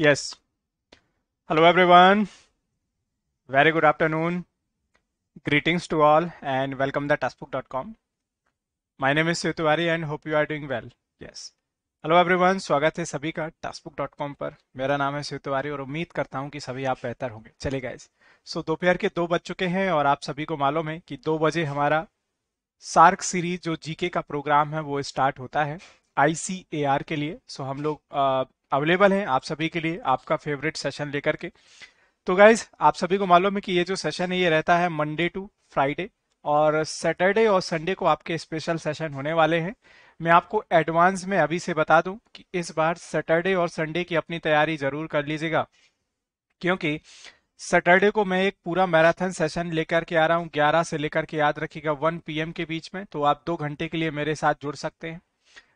Yes. Hello, everyone. Very good afternoon. Greetings to all and welcome to testbook.com. My name is Sethuwari and hope you are doing well. Yes. Hello everyone स्वागत है सभी का टास्कबुक.com पर मेरा नाम है सेतुवारी और उम्मीद करता हूँ कि सभी आप बेहतर होंगे चले गाइस सो so, दोपहर के दो बज चुके हैं और आप सभी को मालूम है कि दो बजे हमारा सार्क सीरीज़ जो जीके का प्रोग्राम है वो स्टार्ट होता है आईसीएआर के लिए सो so, हम लोग अवेलेबल हैं आप सभी के लिए आपका फेवरेट सेशन लेकर के। तो गाइज़ आप सभी को मालूम है कि ये जो सेशन है, ये रहता है मंडे टू फ्राइडे और सैटरडे और संडे को आपके स्पेशल सेशन होने वाले हैं। मैं आपको एडवांस में अभी से बता दूँ कि इस बार सैटरडे और संडे की अपनी तैयारी ज़रूर कर लीजिएगा। क्योंकि सैटरडे को मैं एक पूरा मैराथन सेशन लेकर के आ रहा हूँ 11 से लेकर के याद रखिएगा 1 पीएम के बीच में तो आप दो घंटे के लिए मेरे साथ जुड़ सकते हैं।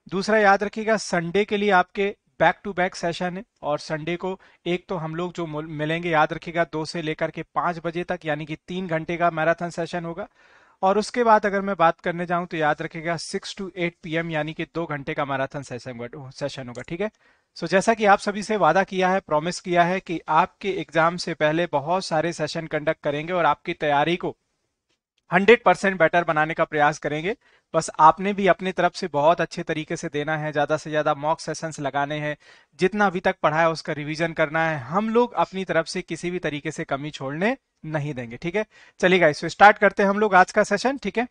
दूसरा याद रखिएगा संडे के लिए आपके बैक टू बैक सेशन है और संडे को एक तो हम लोग जो मिलेंगे याद रखिएगा, दो से लेकर के पाँच बजे तक, यानी कि तीन घंटे का मैराथन सेशन होगा। और उसके बाद अगर मैं बात करने जाऊँ तो याद रखिएगा सिक्स टू एट पीएम यानी कि दो घंटे का मैराथन सेशन सेशन होगा, ठीक है? सो जैसा कि आप सभी से वादा किया है प्रॉमिस किया है कि आपके एग्ज़ाम से पहले बहुत सारे सेशन कंडक्ट करेंगे और आपकी तैयारी को 100 परसेंट बेटर बनाने का प्रयास करेंगे। बस आपने भी अपनी तरफ़ से बहुत अच्छे तरीके से देना है ज़्यादा से ज़्यादा मॉक सेशंस लगाने हैं जितना अभी तक पढ़ा है उसका रिवीजन करना है। हम लोग अपनी तरफ़ से किसी भी तरीके से कमी छोड़ने नहीं देंगे ठीक है? चलिए गाइस स्टार्ट करते हैं हम लोग आज का सेशन ठीक है?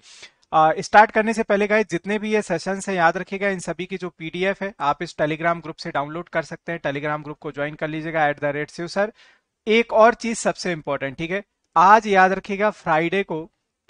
स्टार्ट uh, करने से पहले गाइस जितने भी ये सेशन है याद रखिएगा इन सभी की जो पीडीएफ है आप इस टेलीग्राम ग्रुप से डाउनलोड कर सकते हैं। टेलीग्राम ग्रुप को ज्वाइन कर लीजिएगा at the rate Shiv sir एक और चीज़ सबसे इंपॉर्टेंट ठीक है? आज याद रखिएगा फ्राइडे को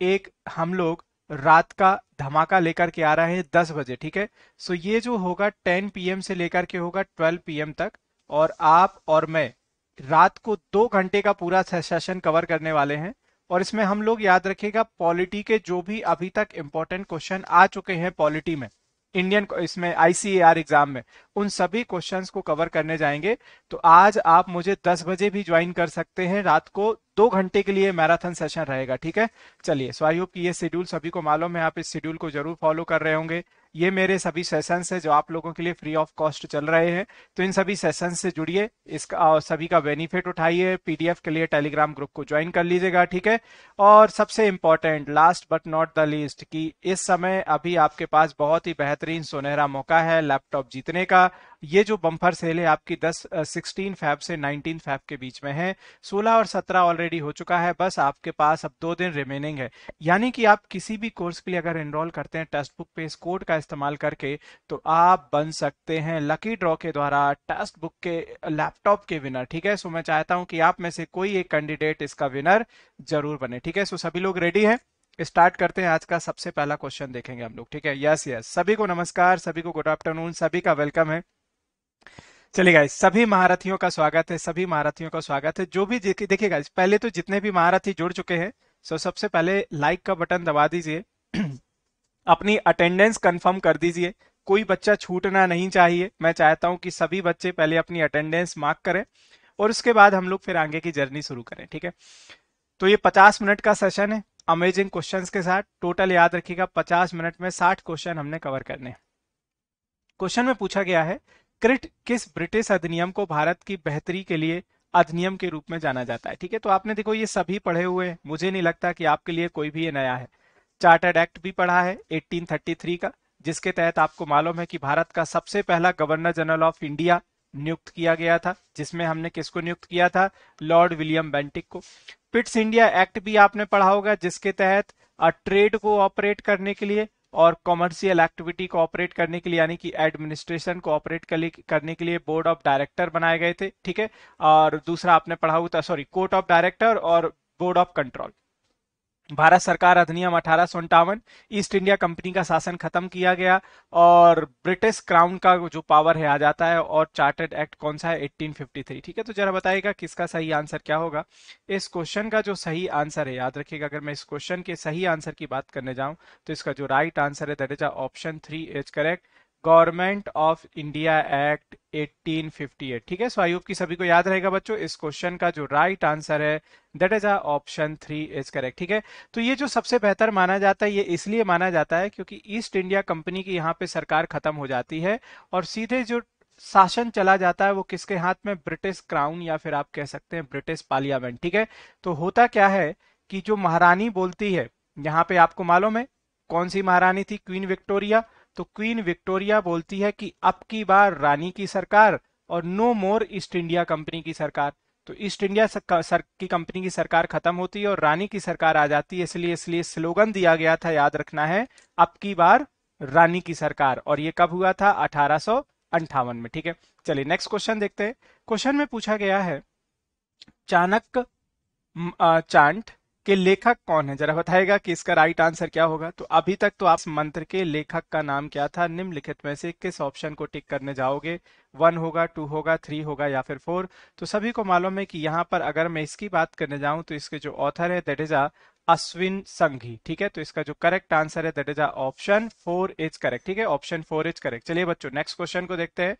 एक हम लोग रात का धमाका लेकर के आ रहे हैं दस बजे, ठीक है? सो ये जो होगा टेन पीएम से लेकर के होगा ट्वेल्व पीएम तक, और आप और मैं रात को दो घंटे का पूरा सेशन कवर करने वाले हैं, और इसमें हम लोग याद रखेगा पॉलिटी के जो भी अभी तक इंपॉर्टेंट क्वेश्चन आ चुके हैं पॉलिटी में। इंडियन इसमें आईसीएआर एग्ज़ाम में। उन सभी क्वेश्चंस को कवर करने जाएँगे। तो आज आप मुझे 10 बजे भी ज्वाइन कर सकते हैं। रात को दो घंटे के लिए मैराथन सेशन रहेगा, ठीक है? चलिए सो आई होप कि ये शेड्यूल सभी को मालूम है। आप इस शेड्यूल को ज़रूर फॉलो कर रहे होंगे। ये मेरे सभी सेशंस है जो आप लोगों के लिए फ्री ऑफ़ कॉस्ट चल रहे हैं। तो इन सभी सेशंस से जुड़िए इसका सभी का बेनिफिट उठाइए पीडीएफ के लिए टेलीग्राम ग्रुप को ज्वाइन कर लीजिएगा, ठीक है? और सबसे important last but not the least कि इस समय अभी आपके पास बहुत ही बेहतरीन सुनहरा मौका है लैपटॉप जीतने का ये जो बम्पर सेल है आपकी 10 16 फैब से 19 फैब के बीच में है। 16 और 17 ऑलरेडी हो चुका है, बस आपके पास अब दो दिन रिमेनिंग है। यानी कि आप किसी भी कोर्स के लिए अगर एनरोल करते हैं टेक्स्ट बुक पे इस कोड का इस्तेमाल करके तो आप बन सकते हैं लकी ड्रॉ के द्वारा टेक्स्ट बुक के लैपटॉप के विनर ठीक है? सो मैं चाहता हूँ कि आप में से कोई एक कैंडिडेट इसका विनर ज़रूर बने, ठीक है? सो सभी लोग रेडी है? स्टार्ट करते हैं आज का सबसे पहला क्वेश्चन देखेंगे हम लोग, ठीक है? यस यस सभी को नमस्कार, सभी को गुड आफ्टरनून सभी का वेलकम है। चलिए गाइस सभी महारथियों का स्वागत है, सभी महारथियों का स्वागत है। जो भी देखिएगा पहले तो जितने भी महारथी जुड़ चुके हैं सो सबसे पहले लाइक का बटन दबा दीजिए। अपनी अटेंडेंस कंफर्म कर दीजिए। कोई बच्चा छूटना नहीं चाहिए। मैं चाहता हूँ कि सभी बच्चे पहले अपनी अटेंडेंस मार्क करें और उसके बाद हम लोग फिर आगे की जर्नी शुरू करें, ठीक है? तो ये 50 मिनट का सेशन है अमेजिंग क्वेश्चंस के साथ। टोटल याद रखिएगा 50 मिनट में 60 क्वेश्चन हमने कवर करने क्वेश्चन में पूछा गया है क्रिट किस ब्रिटिश अधिनियम को भारत की बेहतरी के लिए अधिनियम के रूप में जाना जाता है? ठीक है तो आपने देखो, ये सभी पढ़े हुए हैं। मुझे नहीं लगता कि आपके लिए कोई भी ये नया है। चार्टर्ड एक्ट भी पढ़ा है 1833 का, जिसके तहत आपको मालूम है कि भारत का सबसे पहला गवर्नर जनरल ऑफ़ इंडिया नियुक्त किया गया था, जिसमें हमने किसको नियुक्त किया था? लॉर्ड विलियम बेंटिक को। पिट्स इंडिया एक्ट भी आपने पढ़ा होगा, जिसके तहत ट्रेड को ऑपरेट करने के लिए और कॉमर्शियल एक्टिविटी को ऑपरेट करने के लिए, यानी कि एडमिनिस्ट्रेशन को ऑपरेट करने के लिए बोर्ड ऑफ़ डायरेक्टर बनाए गए थे, ठीक है? और दूसरा आपने पढ़ा हुआ था सॉरी कोर्ट ऑफ़ डायरेक्टर और बोर्ड ऑफ़ कंट्रोल भारत सरकार अधिनियम अठारह ईस्ट इंडिया कंपनी का शासन खत्म किया गया और ब्रिटिश क्राउन का जो पावर है आ जाता है और चार्टर्ड एक्ट कौन सा है? 1853 ठीक है तो जरा बताइएगा किसका सही आंसर क्या होगा? इस क्वेश्चन का जो सही आंसर है, याद रखिएगा, अगर मैं इस क्वेश्चन के सही आंसर की बात करने जाऊँ तो इसका जो राइट आंसर है that is option three is correct government of India act 1858 ठीक है? सो आई होप की सभी को याद रहेगा बच्चों, इस क्वेश्चन का जो राइट right आंसर है that is option three is correct ठीक है? तो ये जो सबसे बेहतर माना जाता है, ये इसलिए माना जाता है क्योंकि ईस्ट इंडिया कंपनी की यहाँ पे सरकार खत्म हो जाती है और सीधे जो शासन चला जाता है वो किसके हाथ में? ब्रिटिश क्राउन या फिर आप कह सकते हैं ब्रिटिश पार्लियामेंट ठीक है? तो होता क्या है कि जो महारानी बोलती है, यहाँ पे आपको मालूम है कौन सी महारानी थी? क्वीन विक्टोरिया तो क्वीन विक्टोरिया बोलती है कि अब की बार रानी की सरकार और no more East India company की सरकार। तो ईस्ट इंडिया सर, की कंपनी की सरकार खत्म होती है और रानी की सरकार आ जाती है, इसलिए इसलिए स्लोगन दिया गया था, याद रखना है, अब की बार रानी की सरकार। और ये कब हुआ था? अठारह में, ठीक है? चलिए नेक्स्ट क्वेश्चन देखते हैं। क्वेश्चन में पूछा गया है, चाणक्य चांट के लेखक कौन है? जरा बताएगा कि इसका राइट आंसर क्या होगा। तो अभी तक तो आप मंत्र के लेखक का नाम क्या था? निम्नलिखित में से किस ऑप्शन को टिक करने जाओगे? वन होगा टू होगा थ्री होगा या फिर फोर तो सभी को मालूम है कि यहाँ पर अगर मैं इसकी बात करने जाऊँ तो इसके जो ऑथर है that is a Ashwin Sanghi, ठीक है? तो इसका जो करेक्ट आंसर है that is option four is correct ठीक है? ऑप्शन फोर इज़ करेक्ट चलिए बच्चों नेक्स्ट क्वेश्चन को देखते हैं।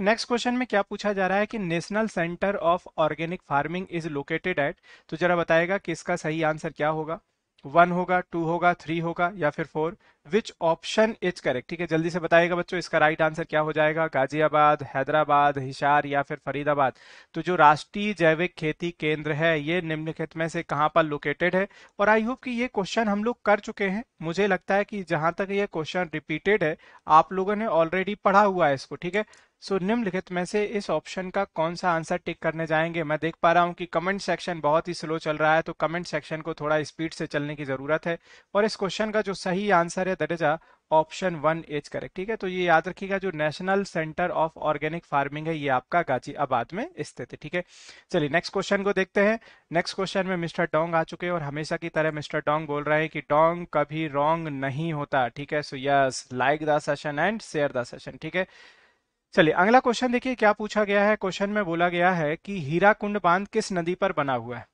नेक्स्ट क्वेश्चन में क्या पूछा जा रहा है कि national centre of organic farming is located at तो जरा बताएगा कि इसका सही आंसर क्या होगा। वन होगा, टू होगा, थ्री होगा या फिर four which option is correct ठीक है, जल्दी से बताइएगा बच्चों, इसका राइट आंसर क्या हो जाएगा? गाजियाबाद, हैदराबाद हिसार या फिर फरीदाबाद? तो जो राष्ट्रीय जैविक खेती केंद्र है, ये निम्नलिखित में से कहाँ पर लोकेटेड है? और आई होप कि ये क्वेश्चन हम लोग कर चुके हैं। मुझे लगता है कि जहाँ तक ये क्वेश्चन रिपीटेड है, आप लोगों ने ऑलरेडी पढ़ा हुआ है इसको, ठीक है? सो so, निम्नलिखित में से इस ऑप्शन का कौन सा आंसर टिक करने जाएँगे? मैं देख पा रहा हूँ कि कमेंट सेक्शन बहुत ही स्लो चल रहा है तो कमेंट सेक्शन को थोड़ा स्पीड से चलने की ज़रूरत है। और इस क्वेश्चन का जो सही आंसर है that is option one as correct ठीक है? तो ये याद रखिएगा जो national centre of organic farming है ये आपका गाजियाबाद में स्थित है ठीक है? चलिए नेक्स्ट क्वेश्चन को देखते हैं। नेक्स्ट क्वेश्चन में मिस्टर डोंग आ चुके हैं और हमेशा की तरह मिस्टर डोंग बोल रहे हैं कि डोंग कभी रॉन्ग नहीं होता ठीक है? So yes like the session and share the session ठीक है? चलिए, अगला क्वेश्चन देखिए, क्या पूछा गया है? क्वेश्चन में बोला गया है कि हीरा कुंड बाँध किस नदी पर बना हुआ है?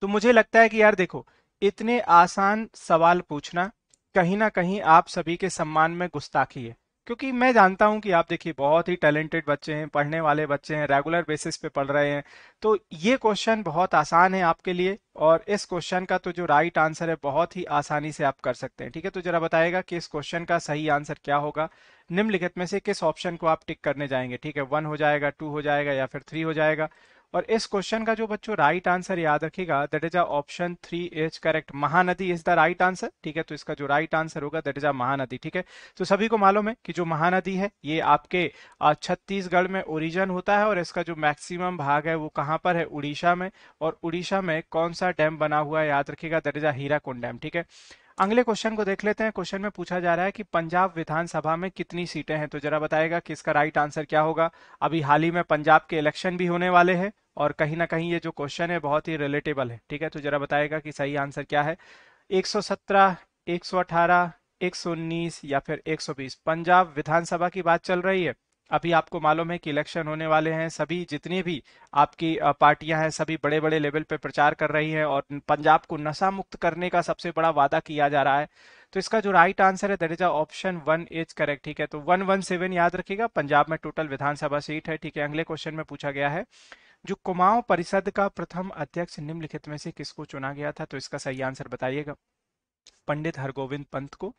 तो मुझे लगता है कि यार देखो, इतने आसान सवाल पूछना, कहीं ना कहीं आप सभी के सम्मान में गुस्ताखी है। क्योंकि मैं जानता हूँ कि आप देखिए बहुत ही टैलेंटेड बच्चे हैं, पढ़ने वाले बच्चे हैं रेगुलर बेसिस पे पढ़ रहे हैं। तो ये क्वेश्चन बहुत आसान है आपके लिए और इस क्वेश्चन का तो जो राइट आंसर है, बहुत ही आसानी से आप कर सकते हैं। ठीक है तो जरा बताएगा कि इस क्वेश्चन का सही आंसर क्या होगा। निम्नलिखित में से किस ऑप्शन को आप टिक करने जाएँगे? ठीक है वन हो जाएगा टू हो जाएगा या फिर थ्री हो जाएगा। और इस क्वेश्चन का जो बच्चों राइट आंसर याद रखिएगा that is option three is correct Mahanadi is the right answer ठीक है? तो इसका जो राइट आंसर होगा दैट इज़ अ महानदी, ठीक है? तो सभी को मालूम है कि जो महानदी है, ये आपके छत्तीसगढ़ में ओरिजन होता है और इसका जो मैक्सिमम भाग है वो कहाँ पर है? उड़ीसा में। और उड़ीसा में कौन सा डैम बना हुआ है, याद रखिएगा that is a Hirakud dam ठीक है? अगले क्वेश्चन को देख लेते हैं। क्वेश्चन में पूछा जा रहा है कि पंजाब विधानसभा में कितनी सीटें हैं? तो जरा बताएगा कि इसका राइट आंसर क्या होगा। अभी हाल ही में पंजाब के इलेक्शन भी होने वाले हैं और कहीं ना कहीं ये जो क्वेश्चन है बहुत ही रिलेटेबल है। ठीक है? तो जरा बताएगा कि सही आंसर क्या है। 117, 118, 119 या फिर 120 पंजाब विधानसभा की बात चल रही है। अभी आपको मालूम है कि इलेक्शन होने वाले हैं, सभी जितनी भी आपकी पार्टियाँ हैं, सभी बड़े बड़े लेवल पर प्रचार कर रही हैं और पंजाब को नशा मुक्त करने का सबसे बड़ा वादा किया जा रहा है। तो इसका जो राइट आंसर है that is option one is correct ठीक है? तो वन वन सेवन याद रखिएगा, पंजाब में टोटल विधानसभा सीट है, ठीक है? अगले क्वेश्चन में पूछा गया है, जो कुमाऊं परिषद का प्रथम अध्यक्ष निम्नलिखित में से किसको चुना गया था? तो इसका सही आंसर बताइएगा। पंडित हरगोविंद पंत को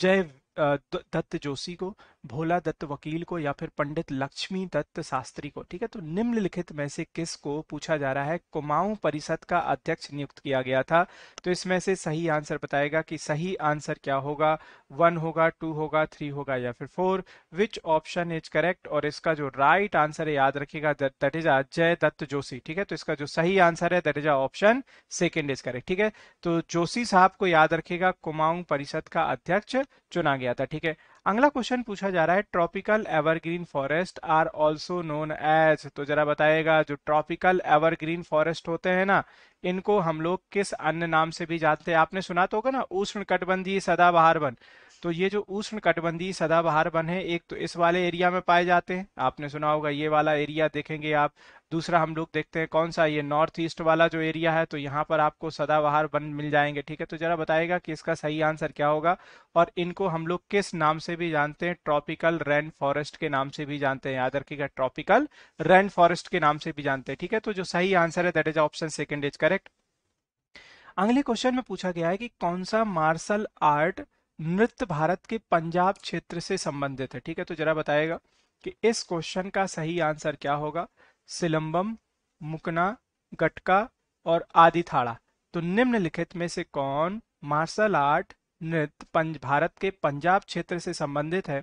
जय दत्त जोशी को भोला दत्त वकील को या फिर पंडित लक्ष्मी दत्त शास्त्री को, ठीक है? तो निम्नलिखित में से किस को पूछा जा रहा है? कुमाऊं परिषद का अध्यक्ष नियुक्त किया गया था। तो इसमें से सही आंसर बताएगा कि सही आंसर क्या होगा? वन होगा, टू होगा, थ्री होगा या फिर four? Which option is correct और इसका जो राइट right आंसर है, याद रखिएगा दैट इज़ जय दत्त जोशी, ठीक है? तो इसका जो सही आंसर है that is option second is correct ठीक है? तो जोशी साहब को याद रखिएगा, कुमाऊं परिषद का अध्यक्ष चुना गया था, ठीक है? अगला क्वेश्चन पूछा जा रहा है tropical evergreen forest are also known as तो जरा बताएगा जो ट्रॉपिकल एवरग्रीन फॉरेस्ट होते हैं ना, इनको हम लोग किस अन्य नाम से भी जानते हैं? आपने सुना तो होगा ना उष्ण कटबंधी सदाबहार वन। तो ये जो उष्ण कटबंधी सदाबहार वन है, एक तो इस वाले एरिया में पाए जाते हैं। आपने सुना होगा ये वाला एरिया देखेंगे आप। दूसरा हम लोग देखते हैं कौन सा, ये नॉर्थ ईस्ट वाला जो एरिया है तो यहाँ पर आपको सदाबहार वन मिल जाएँगे, ठीक है? तो जरा बताएगा कि इसका सही आंसर क्या होगा, और इनको हम लोग किस नाम से भी जानते हैं? ट्रॉपिकल रेन फॉरेस्ट के नाम से भी जानते हैं, याद रखिएगा, ट्रॉपिकल रेन फॉरेस्ट के नाम से भी जानते हैं, ठीक है? तो जो सही आंसर है that is option second is correct अगले क्वेश्चन में पूछा गया है कि कौन सा मार्शल आर्ट नृत्य भारत के पंजाब क्षेत्र से संबंधित है। ठीक है तो जरा बताएगा कि इस क्वेश्चन का सही आंसर क्या होगा? सिलंबम, मुकना, गटका और आदि थाड़ा तो निम्नलिखित में से कौन मार्शल आर्ट नृत्य पंज, भारत के पंजाब क्षेत्र से संबंधित है?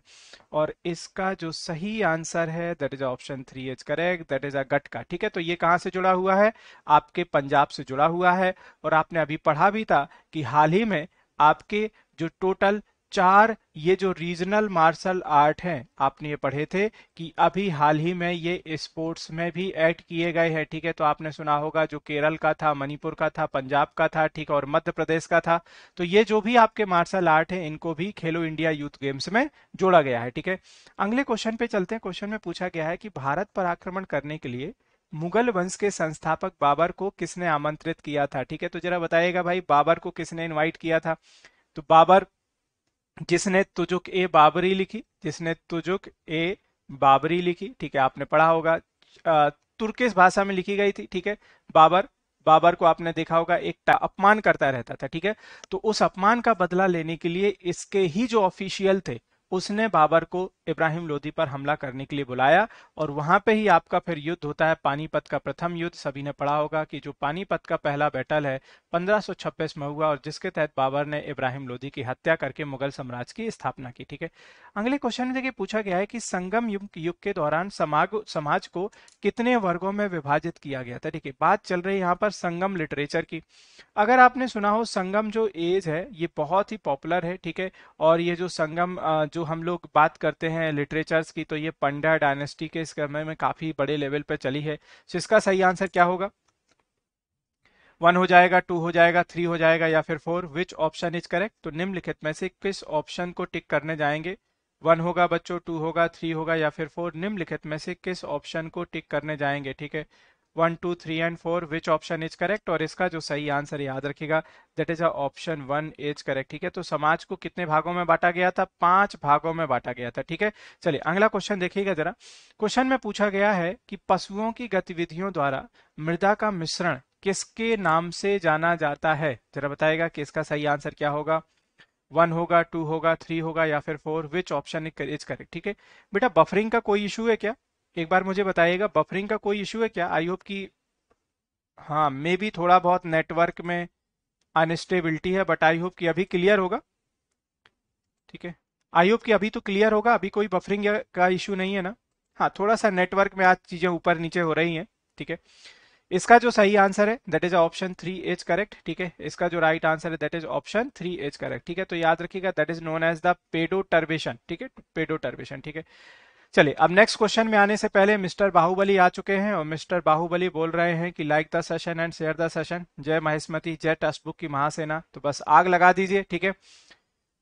और इसका जो सही आंसर है that is option three is correct that is a Gatka ठीक है तो ये कहाँ से जुड़ा हुआ है? आपके पंजाब से जुड़ा हुआ है। और आपने अभी पढ़ा भी था कि हाल ही में आपके जो टोटल चार ये जो रीजनल मार्शल आर्ट हैं, आपने ये पढ़े थे कि अभी हाल ही में ये स्पोर्ट्स में भी ऐड किए गए हैं, ठीक है? तो आपने सुना होगा जो केरल का था, मणिपुर का था, पंजाब का था, ठीक, और मध्य प्रदेश का था। तो ये जो भी आपके मार्शल आर्ट है, इनको भी खेलो इंडिया यूथ गेम्स में जोड़ा गया है, ठीक है? अगले क्वेश्चन पे चलते हैं। क्वेश्चन में पूछा गया है कि भारत पर आक्रमण करने के लिए मुगल वंश के संस्थापक बाबर को किसने आमंत्रित किया था, ठीक है? तो जरा बताइएगा भाई, बाबर को किसने इनवाइट किया था? तो बाबर, जिसने तुजुक ए बाबरी लिखी, जिसने तुजुक ए बाबरी लिखी, ठीक है, आपने पढ़ा होगा तुर्किस भाषा में लिखी गई थी, ठीक है, बाबर बाबर को आपने देखा होगा, एक अपमान करता रहता था, ठीक है तो उस अपमान का बदला लेने के लिए इसके ही जो ऑफिशियल थे उसने बाबर को इब्राहिम लोधी पर हमला करने के लिए बुलाया और वहाँ पे ही आपका फिर युद्ध होता है। पानीपत का प्रथम युद्ध सभी ने पढ़ा होगा कि जो पानीपत का पहला बैटल है 1526 में हुआ और जिसके तहत बाबर ने इब्राहिम लोधी की हत्या करके मुगल साम्राज्य की स्थापना की, ठीक है? अगले क्वेश्चन में देखिए, पूछा गया है कि संगम युग युग के दौरान समाज समाज को कितने वर्गों में विभाजित किया गया था? ठीक है बात चल रही है यहाँ पर संगम लिटरेचर की। अगर आपने सुना हो, संगम जो एज है, ये बहुत ही पॉपुलर है, ठीक है? और ये जो संगम जो हम लोग बात करते हैं लिटरेचर्स की तो ये पंडा डायनेस्टी के समय में काफ़ी बड़े लेवल पे चली है। तो इसका सही आंसर क्या होगा? वन हो जाएगा टू हो जाएगा थ्री हो जाएगा या फिर four which option is correct तो निम्नलिखित में से किस ऑप्शन को टिक करने जाएँगे? वन होगा बच्चों टू होगा थ्री होगा या फिर फोर निम्नलिखित में से किस ऑप्शन को टिक करने जाएँगे? ठीक है? One, two, three and four which option is correct और इसका जो सही आंसर याद रखिएगा that is option one is correct ठीक है? तो समाज को कितने भागों में बांटा गया था? पाँच भागों में बांटा गया था, ठीक है? चलिए, अगला क्वेश्चन देखिएगा जरा। क्वेश्चन में पूछा गया है कि पशुओं की गतिविधियों द्वारा मृदा का मिश्रण किसके नाम से जाना जाता है? जरा बताएगा कि इसका सही आंसर क्या होगा? वन होगा, टू होगा, थ्री होगा या फिर four which option is correct ठीक है? बेटा बफरिंग का कोई इशू है क्या? एक बार मुझे बताइएगा बफरिंग का कोई इशू है क्या? आई होप की हाँ मे भी थोड़ा बहुत नेटवर्क में अनस्टेबिलिटी है बट आई होप कि अभी क्लियर होगा। ठीक है? आई होप कि अभी तो क्लियर होगा, अभी कोई बफरिंग का इशू नहीं है ना? हाँ थोड़ा सा नेटवर्क में आज चीज़ें ऊपर नीचे हो रही हैं, ठीक है? इसका जो सही आंसर है that is option three is correct ठीक है? इसका जो राइट आंसर है that is option three is correct ठीक है? तो याद रखिएगा that is known as the pedoturbation ठीक है? पेडो टर्बेशन ठीक है? चलिए, अब नेक्स्ट क्वेश्चन में आने से पहले मिस्टर बाहुबली आ चुके हैं और मिस्टर बाहुबली बोल रहे हैं कि like the session and share the session जय महेशमती, जय टेक्स्ट बुक की महासेना। तो बस आग लगा दीजिए, ठीक है?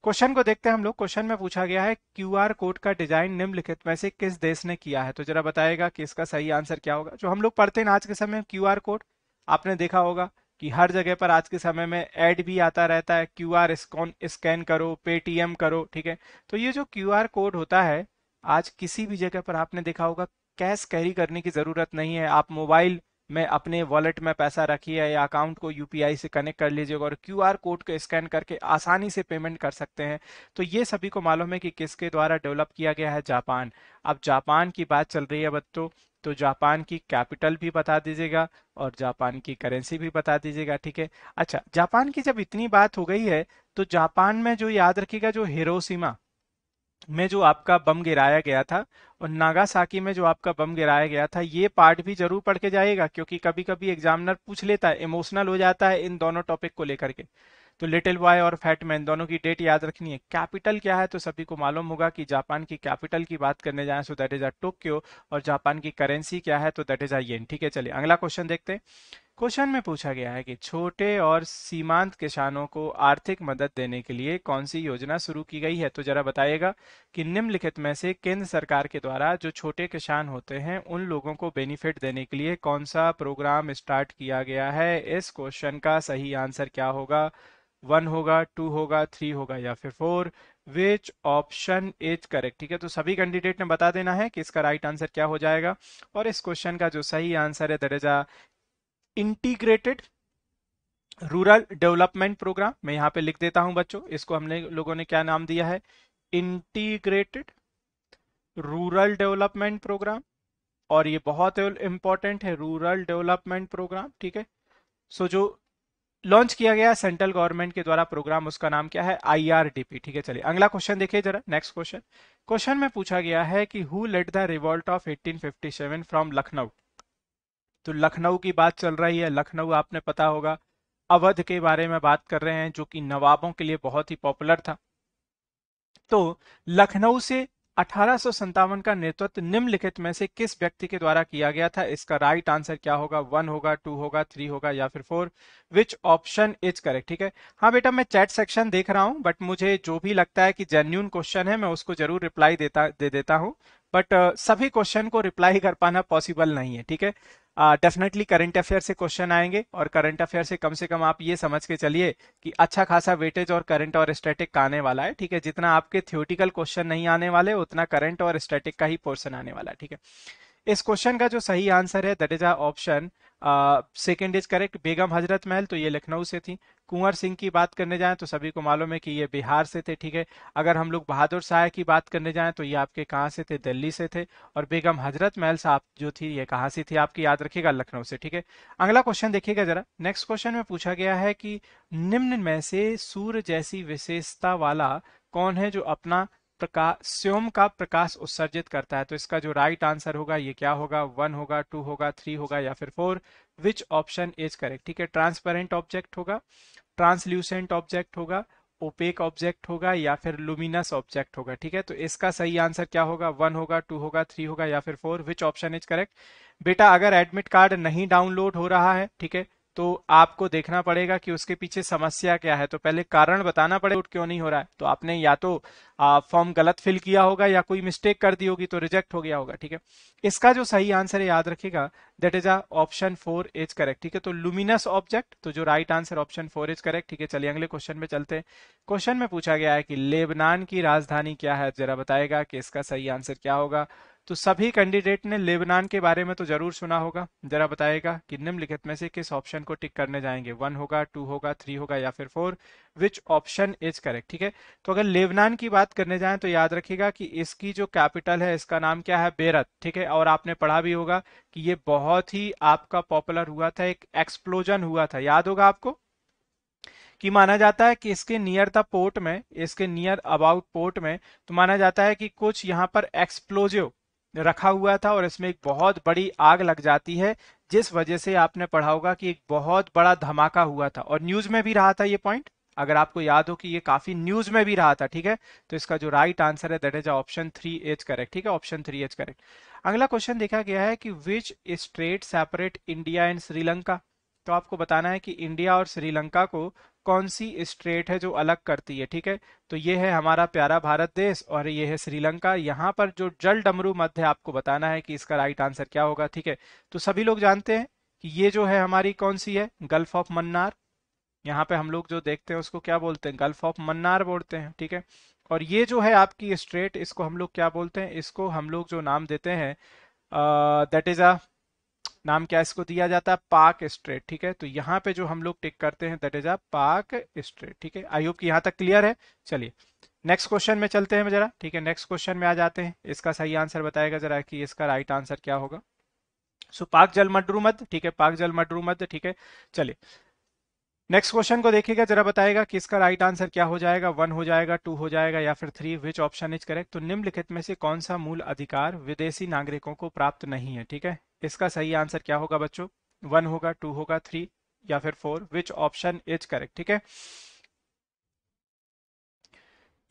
क्वेश्चन को देखते हैं हम लोग। क्वेश्चन में पूछा गया है क्यूआर कोड का डिज़ाइन निम्नलिखित में से किस देश ने किया है? तो जरा बताएगा कि इसका सही आंसर क्या होगा। जो हम लोग पढ़ते हैं आज के समय क्यू कोड आपने देखा होगा कि हर जगह पर आज के समय में एड भी आता रहता है। क्यू आर स्कैन करो पेटीएम करो, ठीक है? तो ये जो क्यूआर कोड होता है आज किसी भी जगह पर आपने देखा होगा, कैश कैरी करने की ज़रूरत नहीं है। आप मोबाइल में अपने वॉलेट में पैसा रखिए या अकाउंट को यूपीआई से कनेक्ट कर लीजिएगा और क्यूआर कोड को स्कैन करके आसानी से पेमेंट कर सकते हैं। तो ये सभी को मालूम है कि किसके द्वारा डेवलप किया गया है जापान। अब जापान की बात चल रही है बच्चों तो जापान की कैपिटल भी बता दीजिएगा और जापान की करेंसी भी बता दीजिएगा, ठीक है? अच्छा जापान की जब इतनी बात हो गई है तो जापान में जो याद रखिएगा, जो हिरोशिमा में जो आपका बम गिराया गया था और नागासाकी में जो आपका बम गिराया गया था, ये पार्ट भी ज़रूर पढ़ के जाएगा क्योंकि कभी कभी एग्जामिनर पूछ लेता है इमोशनल हो जाता है इन दोनों टॉपिक को लेकर के। तो लिटिल बॉय और फैटमैन दोनों की डेट याद रखनी है। कैपिटल क्या है तो सभी को मालूम होगा कि जापान की कैपिटल की बात करने जाए so that is a Tokyo और जापान की करेंसी क्या है तो दैट इज़ अ येन ठीक है, चलिए अगला क्वेश्चन देखते हैं। क्वेश्चन में पूछा गया है कि छोटे और सीमांत किसानों को आर्थिक मदद देने के लिए कौन सी योजना शुरू की गई है? तो जरा बताइएगा कि निम्नलिखित में से केंद्र सरकार के द्वारा जो छोटे किसान होते हैं, उन लोगों को बेनिफिट देने के लिए कौन सा प्रोग्राम स्टार्ट किया गया है? इस क्वेश्चन का सही आंसर क्या होगा? वन होगा, टू होगा, थ्री होगा या फिर four? Which option is correct ठीक है तो सभी कैंडिडेट ने बता देना है कि इसका राइट right आंसर क्या हो जाएगा। और इस क्वेश्चन का जो सही आंसर है that is integrated rural development programme. मैं यहाँ पे लिख देता हूँ बच्चों, इसको हमने लोगों ने क्या नाम दिया है? Integrated rural development programme. और ये बहुत इंपॉर्टेंट है, रूरल डेवलपमेंट प्रोग्राम, ठीक है? सो जो लॉन्च किया गया सेंट्रल गवर्नमेंट के द्वारा प्रोग्राम, उसका नाम क्या है? आईआरडीपी, ठीक है? चलिए, अगला क्वेश्चन देखिए जरा, नेक्स्ट क्वेश्चन। क्वेश्चन में पूछा गया है कि who led the revolt of 1857 from Lucknow तो लखनऊ की बात चल रही है। लखनऊ, आपने पता होगा, अवध के बारे में बात कर रहे हैं, जो कि नवाबों के लिए बहुत ही पॉपुलर था। तो लखनऊ से अठारह का नेतृत्व निम्नलिखित में से किस व्यक्ति के द्वारा किया गया था? इसका राइट आंसर क्या होगा? वन होगा टू होगा थ्री होगा या फिर four which option is correct ठीक है? हाँ बेटा, मैं चैट सेक्शन देख रहा हूँ बट मुझे जो भी लगता है कि जेन्यून क्वेश्चन है, मैं उसको ज़रूर रिप्लाई देता, दे देता हूँ। बट uh, सभी क्वेश्चन को रिप्लाई कर पाना पॉसिबल नहीं है ठीक है? डेफिनेटली करंट अफेयर से क्वेश्चन आएँगे और करंट अफेयर से कम से कम आप ये समझ के चलिए कि अच्छा खासा वेटेज और करंट और स्टैटिक का आने वाला है ठीक है? जितना आपके थियोटिकल क्वेश्चन नहीं आने वाले उतना करंट और स्टैटिक का ही पोर्शन आने वाला है ठीक है? इस क्वेश्चन का जो सही आंसर है that is a option second is correct Begum Hazrat Mahal तो ये लखनऊ से थी। कुंवर सिंह की बात करने जाएँ तो सभी को मालूम है कि ये बिहार से थे, ठीक है। अगर हम लोग बहादुर शाह की बात करने जाएँ तो ये आपके कहाँ से थे? दिल्ली से थे। और बेगम हज़रत महल साहब जो थी, ये कहाँ से थी, आपकी याद रखिएगा, लखनऊ से, ठीक है। अगला क्वेश्चन देखिएगा जरा। नेक्स्ट क्वेश्चन में पूछा गया है कि निम्न में से सूर्य जैसी विशेषता वाला कौन है जो अपना प्रकाश स्वयं का प्रकाश उत्सर्जित करता है। तो इसका जो राइट आंसर होगा, ये क्या होगा? वन होगा टू होगा थ्री होगा या फिर four which option is correct ठीक है ट्रांसपेरेंट ऑब्जेक्ट होगा ट्रांसल्यूसेंट ऑब्जेक्ट होगा ओपेक ऑब्जेक्ट होगा या फिर लुमिनस ऑब्जेक्ट होगा। ठीक है तो इसका सही आंसर क्या होगा? वन होगा टू होगा थ्री होगा या फिर four which option is correct बेटा, अगर एडमिट कार्ड नहीं डाउनलोड हो रहा है, ठीक है तो आपको देखना पड़ेगा कि उसके पीछे समस्या क्या है। तो पहले कारण बताना पड़ेगा क्यों नहीं हो रहा है। तो आपने या तो फॉर्म गलत फिल किया होगा या कोई मिस्टेक कर दी होगी तो रिजेक्ट हो गया होगा, ठीक है? इसका जो सही आंसर है, याद रखेगा that is option four is correct ठीक है? तो लुमिनस ऑब्जेक्ट तो जो right answer option four is correct ठीक है? चलिए अगले क्वेश्चन में चलते हैं। क्वेश्चन में पूछा गया है कि लेबनान की राजधानी क्या है? जरा बताएगा कि इसका सही आंसर क्या होगा। तो सभी कैंडिडेट ने लेबनान के बारे में तो ज़रूर सुना होगा। जरा बताएगा कि निम्नलिखित में से किस ऑप्शन को टिक करने जाएँगे। वन होगा टू होगा थ्री होगा या फिर four which option is correct ठीक है? तो अगर लेबनान की बात करने जाए तो याद रखिएगा कि इसकी जो कैपिटल है, इसका नाम क्या है? बेरत। ठीक है? और आपने पढ़ा भी होगा कि ये बहुत ही आपका पॉपुलर हुआ था, एक एक्सप्लोजन हुआ था। याद होगा आपको? कि माना जाता है कि इसके नियर द पोर्ट में, इसके नियर अबाउट पोर्ट में तो माना जाता है कि कुछ यहाँ पर एक्सप्लोजिव रखा हुआ था और इसमें एक बहुत बड़ी आग लग जाती है, जिस वजह से आपने पढ़ा होगा कि एक बहुत बड़ा धमाका हुआ था। और न्यूज़ में भी रहा था ये पॉइंट। अगर आपको याद हो कि ये काफ़ी न्यूज़ में भी रहा था, ठीक है? तो इसका जो राइट आंसर है that is option three is correct ठीक है? ऑप्शन थ्री एज करेक्ट अगला क्वेश्चन देखा गया है कि which state separate India and Sri Lanka तो आपको बताना है कि इंडिया और श्रीलंका को कौन सी स्ट्रेट है जो अलग करती है, ठीक है? तो ये है हमारा प्यारा भारत देश और ये है श्रीलंका। यहाँ पर जो जल डमरू मध्य आपको बताना है कि इसका राइट आंसर क्या होगा, ठीक है? तो सभी लोग जानते हैं कि ये जो है हमारी कौन सी है? Gulf of Mannar. यहाँ पे हम लोग जो देखते हैं उसको क्या बोलते हैं? गल्फ ऑफ़ मन्नार बोलते हैं, ठीक है? और ये जो है आपकी स्ट्रेट, इसको हम लोग क्या बोलते हैं? इसको हम लोग जो नाम देते हैं दैट इज़ अ नाम क्या इसको दिया जाता है? पाक स्ट्रेट, ठीक है? तो यहाँ पे जो हम लोग टिक करते हैं दैट इज़ अ पाक स्ट्रेट ठीक है? आई होप कि यहाँ तक क्लियर है। चलिए नेक्स्ट क्वेश्चन में चलते हैं जरा, ठीक है? नेक्स्ट क्वेश्चन में आ जाते हैं। इसका सही आंसर बताएगा जरा कि इसका राइट आंसर क्या होगा। सो पाक जल मड्रू ठीक है? पाक जल मड्रू मध्य ठीक है? चलिए नेक्स्ट क्वेश्चन को देखिएगा, जरा बताएगा कि इसका राइट आंसर क्या हो जाएगा? वन हो जाएगा टू हो जाएगा या फिर three which option is correct तो निम्नलिखित में से कौन सा मूल अधिकार विदेशी नागरिकों को प्राप्त नहीं है, ठीक है? इसका सही आंसर क्या होगा बच्चों? वन होगा टू होगा थ्री या फिर four which option is correct ठीक है?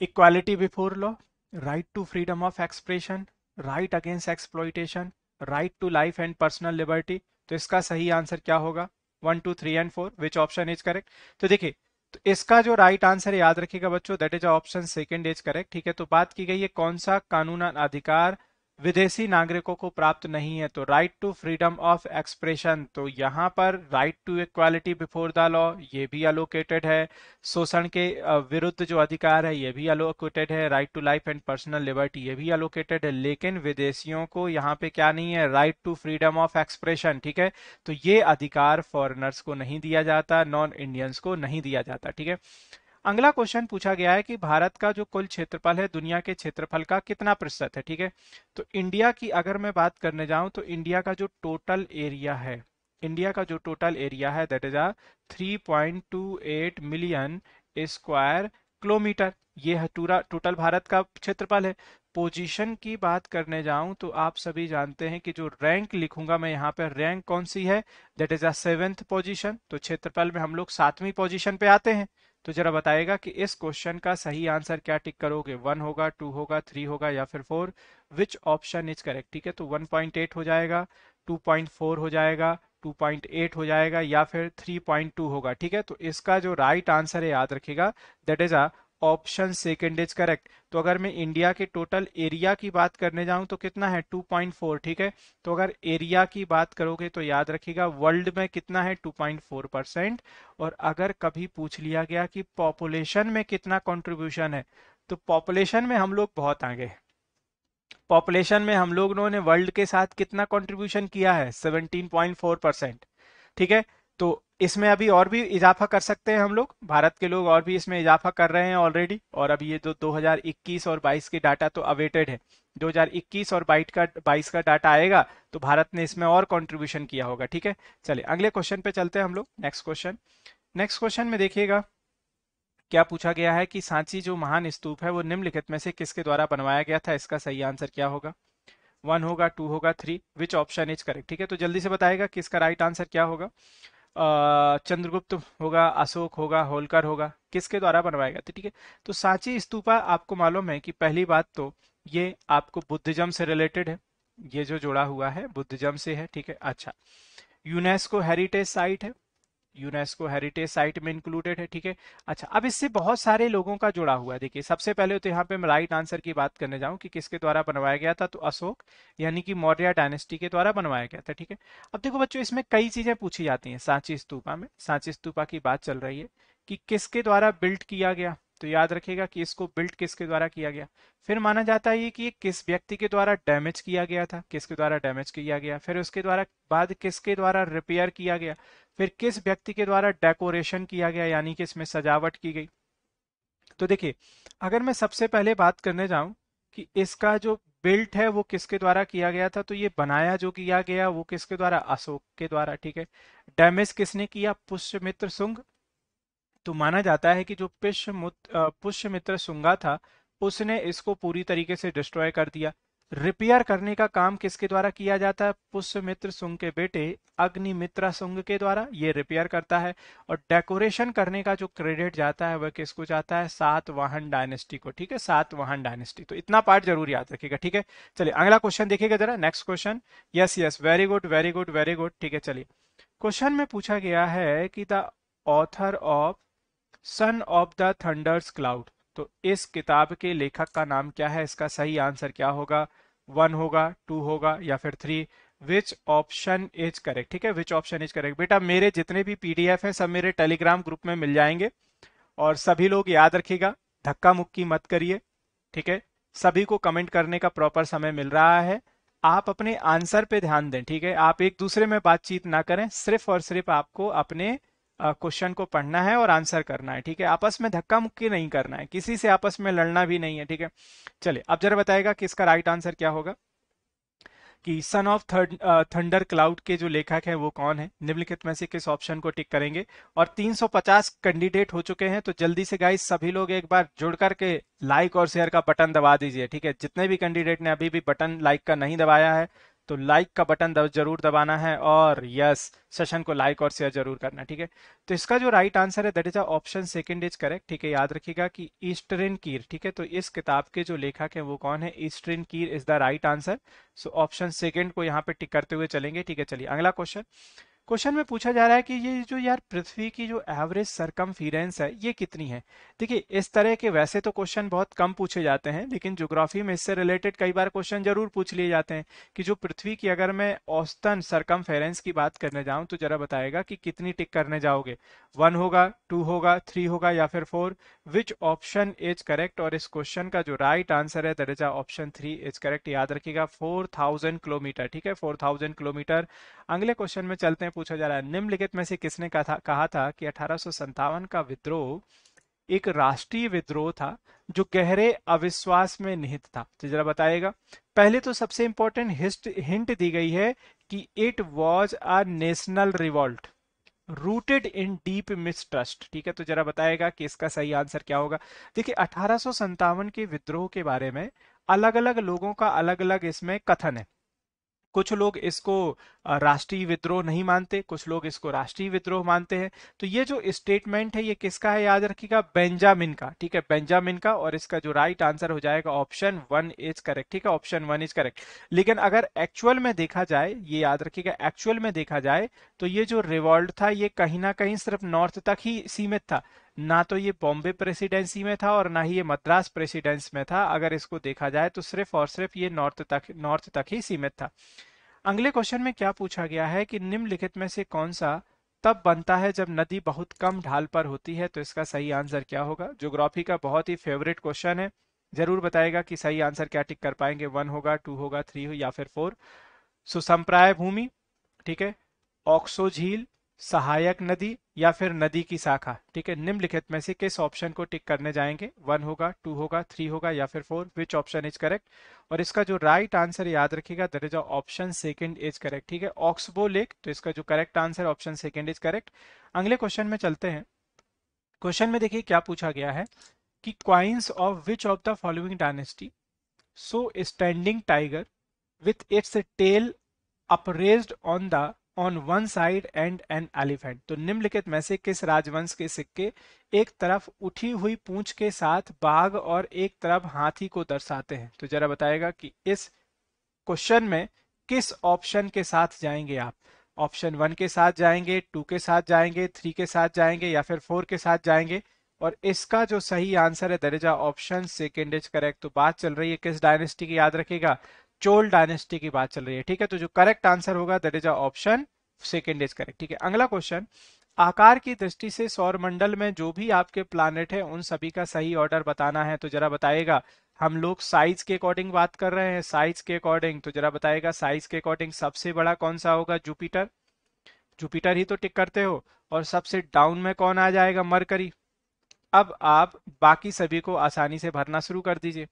Equality before law right to freedom of expression right against exploitation right to life and personal liberty तो इसका सही आंसर क्या होगा? One, two, three and four which option is correct तो देखिए तो इसका जो राइट आंसर याद रखिएगा बच्चों that is option second is correct ठीक है? तो बात की गई है कौन सा कानून अधिकार विदेशी नागरिकों को प्राप्त नहीं है तो right to freedom of expression तो यहाँ पर right to equality before the law ये भी अलोकेटेड है। शोषण के विरुद्ध जो अधिकार है, ये भी अलोकेटेड है। Right to life and personal liberty ये भी अलोकेटेड है। लेकिन विदेशियों को यहाँ पे क्या नहीं है right to freedom of expression ठीक है? तो ये अधिकार फॉरनर्स को नहीं दिया जाता नॉन इंडियंस को नहीं दिया जाता, ठीक है? अगला क्वेश्चन पूछा गया है कि भारत का जो कुल क्षेत्रफल है, दुनिया के क्षेत्रफल का कितना प्रतिशत है, ठीक है? तो इंडिया की अगर मैं बात करने जाऊँ तो इंडिया का जो टोटल एरिया है, इंडिया का जो टोटल एरिया है that is a 3.28 million square kilometre ये है टोटल भारत का क्षेत्रफल है। पोजीशन की बात करने जाऊँ तो आप सभी जानते हैं कि जो रैंक लिखूँगा मैं यहाँ पे रैंक कौन सी है? That is a seventh position तो क्षेत्रफल में हम लोग सातवीं पोजीशन पे आते हैं। तो जरा बताएगा कि इस क्वेश्चन का सही आंसर क्या टिक करोगे? वन होगा टू होगा थ्री होगा या फिर four which option is correct ठीक है तो 1.8 हो जाएगा 2.4 हो जाएगा 2.8 हो जाएगा या फिर 3.2 होगा। ठीक है तो इसका जो राइट right आंसर है याद रखेगा that is a option second is correct तो अगर मैं इंडिया के टोटल एरिया की बात करने जाऊँ तो कितना है? 2.4 ठीक है? तो अगर एरिया की बात करोगे तो याद रखिएगा वर्ल्ड में कितना है? 2.4 परसेंट और अगर कभी पूछ लिया गया कि पॉपुलेशन में कितना कंट्रीब्यूशन है तो पॉपुलेशन में हम लोग बहुत आगे पॉपुलेशन में हम लोगों ने वर्ल्ड के साथ कितना कंट्रीब्यूशन किया है? 17.4 परसेंट ठीक है? तो इसमें अभी और भी इजाफा कर सकते हैं हम लोग। भारत के लोग और भी इसमें इजाफा कर रहे हैं ऑलरेडी और अभी ये जो 2021 और 22 के डाटा तो अवेटेड है। 2021 और बाइट का 22 का डाटा आएगा तो भारत ने इसमें और कंट्रीब्यूशन किया होगा, ठीक है? चलिए, अगले क्वेश्चन पे चलते हैं हम लोग। नेक्स्ट क्वेश्चन नेक्स्ट क्वेश्चन में देखिएगा, क्या पूछा गया है कि सांची जो महान स्तूप है, वो निम्नलिखित में से किसके द्वारा बनवाया गया था? इसका सही आंसर क्या होगा? वन होगा टू होगा three which option is correct ठीक है तो जल्दी से बताएगा किसका राइट आंसर क्या होगा। चंद्रगुप्त होगा, अशोक होगा, होलकर होगा, किसके द्वारा बनवाया गया ठीक है? तो सांची स्तूपा आपको मालूम है कि पहली बात तो ये आपको बुद्धिज्म से रिलेटेड है, ये जो जुड़ा हुआ है, बुद्धिज्म से है, ठीक है? अच्छा यूनेस्को हेरिटेज साइट है यूनेस्को हेरिटेज साइट में इंक्लूडेड है, ठीक है? अच्छा अब इससे बहुत सारे लोगों का जुड़ा हुआ है। देखिए, सबसे पहले तो यहाँ पे मैं राइट आंसर की बात करने जाऊँ कि किसके द्वारा बनवाया गया था तो अशोक, यानी कि मौर्य डायनेस्टी के द्वारा बनवाया गया था, ठीक है? अब देखो बच्चों, इसमें कई चीज़ें पूछी जाती हैं। सांची स्तूपा में, सांची स्तूपा की बात चल रही है कि किसके द्वारा बिल्ड किया गया? तो याद रखिएगा कि इसको बिल्ट किसके द्वारा किया गया? फिर माना जाता है कि किस व्यक्ति के द्वारा डैमेज किया गया था? किसके द्वारा डैमेज किया गया? फिर उसके द्वारा, बाद किसके द्वारा रिपेयर किया गया? फिर किस व्यक्ति के द्वारा डेकोरेशन किया गया? यानी कि इसमें सजावट की गई। तो देखिए, अगर मैं सबसे पहले बात करने जाऊँ कि इसका जो बिल्ट है वो किसके द्वारा किया गया था तो ये बनाया जो किया गया, वो किसके द्वारा? अशोक के द्वारा, ठीक है? डैमेज किसने किया? पुष्यमित्र सुंग तो माना जाता है कि जो पुष्य पुष्यमित्र सुंगा था, उसने इसको पूरी तरीके से डिस्ट्रॉय कर दिया। रिपेयर करने का काम किसके द्वारा किया जाता है? पुष्यमित्र सुंग के बेटे अग्निमित्रा सुंग के द्वारा ये रिपेयर करता है और डेकोरेशन करने का जो क्रेडिट जाता है, वह किसको जाता है? सात वाहन डायनेस्टी को, ठीक है? सात वाहन डायनेस्टी तो इतना पार्ट ज़रूर याद रखिएगा, ठीक है? चलिए, अगला क्वेश्चन देखिएगा जरा। Next question yes yes very good very good very good ठीक है? चलिए। क्वेश्चन में पूछा गया है कि the author of son of the thunders cloud तो इस किताब के लेखक का नाम क्या है? इसका सही आंसर क्या होगा? वन होगा टू होगा, या फिर three which option is correct ठीक है विच ऑप्शन इज़ करेक्ट बेटा, मेरे जितने भी पीडीएफ हैं, सब मेरे टेलीग्राम ग्रुप में मिल जाएँगे। और सभी लोग याद रखिएगा, धक्का मुक्की मत करिए। ठीक है? सभी को कमेंट करने का प्रॉपर समय मिल रहा है। आप अपने आंसर पे ध्यान दें, ठीक है? आप एक दूसरे में बातचीत ना करें, सिर्फ़ और सिर्फ़ आपको अपने क्वेश्चन को पढ़ना है और आंसर करना है, ठीक है? आपस में धक्का मुक्की नहीं करना है, किसी से आपस में लड़ना भी नहीं है, ठीक है? चलिए, अब जरा बताएगा कि इसका राइट आंसर क्या होगा? कि सन ऑफ़ थंडर क्लाउड के जो लेखक हैं वो कौन है? निम्नलिखित में से किस ऑप्शन को टिक करेंगे? और 350 कैंडिडेट हो चुके हैं तो जल्दी से गाइस सभी लोग एक बार जुड़ करके लाइक और शेयर का बटन दबा दीजिए, ठीक है? जितने भी कैंडिडेट ने अभी भी बटन लाइक का नहीं दबाया है तो लाइक का बटन दब, ज़रूर दबाना है और यस सेशन को लाइक और शेयर ज़रूर करना ठीक है? तो इसका जो राइट आंसर है that is option second is correct ठीक है? याद रखिएगा कि ईस्टरिन कीर ठीक है? तो इस किताब के जो लेखक है वो कौन है? Easterine Kire is the right answer so option second को यहाँ पे टिक करते हुए चलेंगे ठीक है? चलिए अगला क्वेश्चन क्वेश्चन में पूछा जा रहा है कि ये जो यार पृथ्वी की जो एवरेज सरकमफिरेंस है, ये कितनी है? देखिए, इस तरह के वैसे तो क्वेश्चन बहुत कम पूछे जाते हैं, लेकिन ज्योग्राफी में इससे रिलेटेड कई बार क्वेश्चन ज़रूर पूछ लिए जाते हैं कि जो पृथ्वी की अगर मैं औसतन सरकमफेरेंस की बात करने जाऊँ तो जरा बताएगा कि कितनी टिक करने जाओगे? वन होगा टू होगा थ्री होगा या फिर four which option is correct और इस क्वेश्चन का जो राइट आंसर है that is option three is correct याद रखिएगा फोर थाउज़ेंड किलोमीटर ठीक है? फोर थाउज़ेंड किलोमीटर अगले क्वेश्चन में चलते हैं पूछा जा रहा है। निम्नलिखित में से किसने कहा था, कहा था कि अठारह का विद्रोह एक राष्ट्रीय विद्रोह था जो गहरे अविश्वास में निहित था। तो जरा बताएगा पहले तो सबसे इंपॉर्टेंट हिंट दी गई है कि it was a national revolt rooted in deep mistrust ठीक है तो जरा बताएगा कि इसका सही आंसर क्या होगा। देखिए अठारह के विद्रोह के बारे में अलग अलग लोगों का अलग अलग इसमें कथन है। कुछ लोग इसको राष्ट्रीय विद्रोह नहीं मानते, कुछ लोग इसको राष्ट्रीय विद्रोह मानते हैं। तो ये जो स्टेटमेंट है, ये किसका है याद रखिएगा? बेंजामिन का, ठीक है? बेंजामिन का और इसका जो राइट आंसर हो जाएगा ऑप्शन वन इज़ करेक्ट, ठीक है? Option one is correct. लेकिन अगर एक्चुअल में देखा जाए, ये याद रखिएगा, एक्चुअल में देखा जाए तो ये जो रिवॉल्ट था, ये कहीं ना कहीं सिर्फ़ नॉर्थ तक ही सीमित था। ना तो ये बॉम्बे प्रेसिडेंसी में था और ना ही ये मद्रास प्रेसिडेंस में था। अगर इसको देखा जाए तो सिर्फ़ और सिर्फ़ ये नॉर्थ तक नॉर्थ तक ही सीमित था। अगले क्वेश्चन में क्या पूछा गया है कि निम्नलिखित में से कौन सा तब बनता है जब नदी बहुत कम ढाल पर होती है? तो इसका सही आंसर क्या होगा? ज्योग्राफी का बहुत ही फेवरेट क्वेश्चन है। ज़रूर बताएगा कि सही आंसर क्या टिक कर पाएँगे? वन होगा, टू होगा, थ्री हो या फिर फोर? सुसंप्राय भूमि, ठीक है? ऑक्सो झील सहायक नदी या फिर नदी की शाखा, ठीक है? निम्नलिखित में से किस ऑप्शन को टिक करने जाएँगे? वन होगा टू होगा थ्री होगा या फिर four which option is correct और इसका जो राइट right आंसर याद रखिएगा that is option second is correct ठीक है? ऑक्सबो लेक तो इसका जो correct answer option second is correct अगले क्वेश्चन में चलते हैं। क्वेश्चन में देखिए क्या पूछा गया है कि coins of which of the following dynasty so standing tiger with its tail upraised on the on one side and an elephant तो निम्नलिखित में से किस राजवंश के सिक्के एक तरफ़ उठी हुई पूंछ के साथ बाघ और एक तरफ़ हाथी को दर्शाते हैं? तो जरा बताएगा कि इस क्वेश्चन में किस ऑप्शन के साथ जाएँगे आप? ऑप्शन वन के साथ जाएँगे टू के साथ जाएँगे थ्री के साथ जाएँगे या फिर फोर के साथ जाएँगे? और इसका जो सही आंसर है दर्जा ऑप्शन सेकेंड इज़ करेक्ट तो बात चल रही है किस डायनेस्टी की, याद रखेगा चोल डायनेस्टी की बात चल रही है, ठीक है? तो जो करेक्ट आंसर होगा that is option second is correct ठीक है? अगला क्वेश्चन आकार की दृष्टि से सौर मंडल में जो भी आपके प्लानिट है, उन सभी का सही ऑर्डर बताना है तो जरा बताएगा हम लोग साइज़ के अकॉर्डिंग बात कर रहे हैं साइज़ के अकॉर्डिंग तो जरा बताएगा साइज़ के अकॉर्डिंग सबसे बड़ा कौन सा होगा? जुपिटर जुपिटर ही तो टिक करते हो, और सबसे डाउन में कौन आ जाएगा? मरकरी अब आप बाकी सभी को आसानी से भरना शुरू कर दीजिए।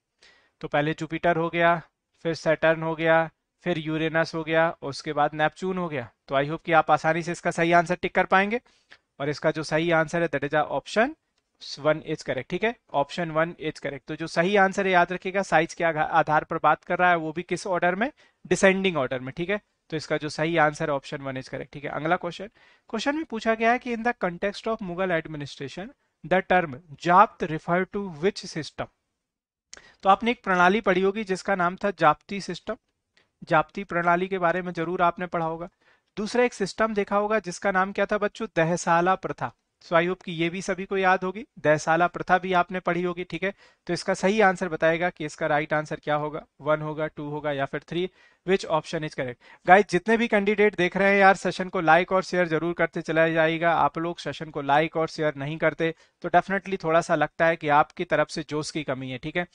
तो पहले जुपिटर हो गया फिर सैटर्न हो गया, फिर यूरेनस हो गया और उसके बाद नेपचून हो गया। तो आई होप कि आप आसानी से इसका सही आंसर टिक कर पाएँगे। और इसका जो सही आंसर है that is option one is correct ठीक है? ऑप्शन वन इज़ करेक्ट तो जो सही आंसर है, याद रखिएगा साइज़ के आधार पर बात कर रहा है, वो भी किस ऑर्डर में? डिसेंडिंग ऑर्डर में, ठीक है? तो इसका जो सही answer option one is correct ठीक है? अगला क्वेश्चन क्वेश्चन में पूछा गया है कि in the context of Mughal administration the term zabt refer to which system तो आपने एक प्रणाली पढ़ी होगी जिसका नाम था जाप्ती सिस्टम। जाप्ती प्रणाली के बारे में ज़रूर आपने पढ़ा होगा। दूसरा एक सिस्टम देखा होगा जिसका नाम क्या था बच्चों? दहसाला प्रथा। सो आई होप कि ये भी सभी को याद होगी। दहसाला प्रथा भी आपने पढ़ी होगी, ठीक है? तो इसका सही आंसर बताएगा कि इसका राइट आंसर क्या होगा? वन होगा टू होगा या फिर three which option is correct guys जितने भी कैंडिडेट देख रहे हैं यार सेशन को लाइक और शेयर ज़रूर करते चला जाएगा आप लोग सेशन को लाइक और शेयर नहीं करते तो डेफिनेटली थोड़ा सा लगता है कि आपकी तरफ़ से जोश की कमी है, ठीक है?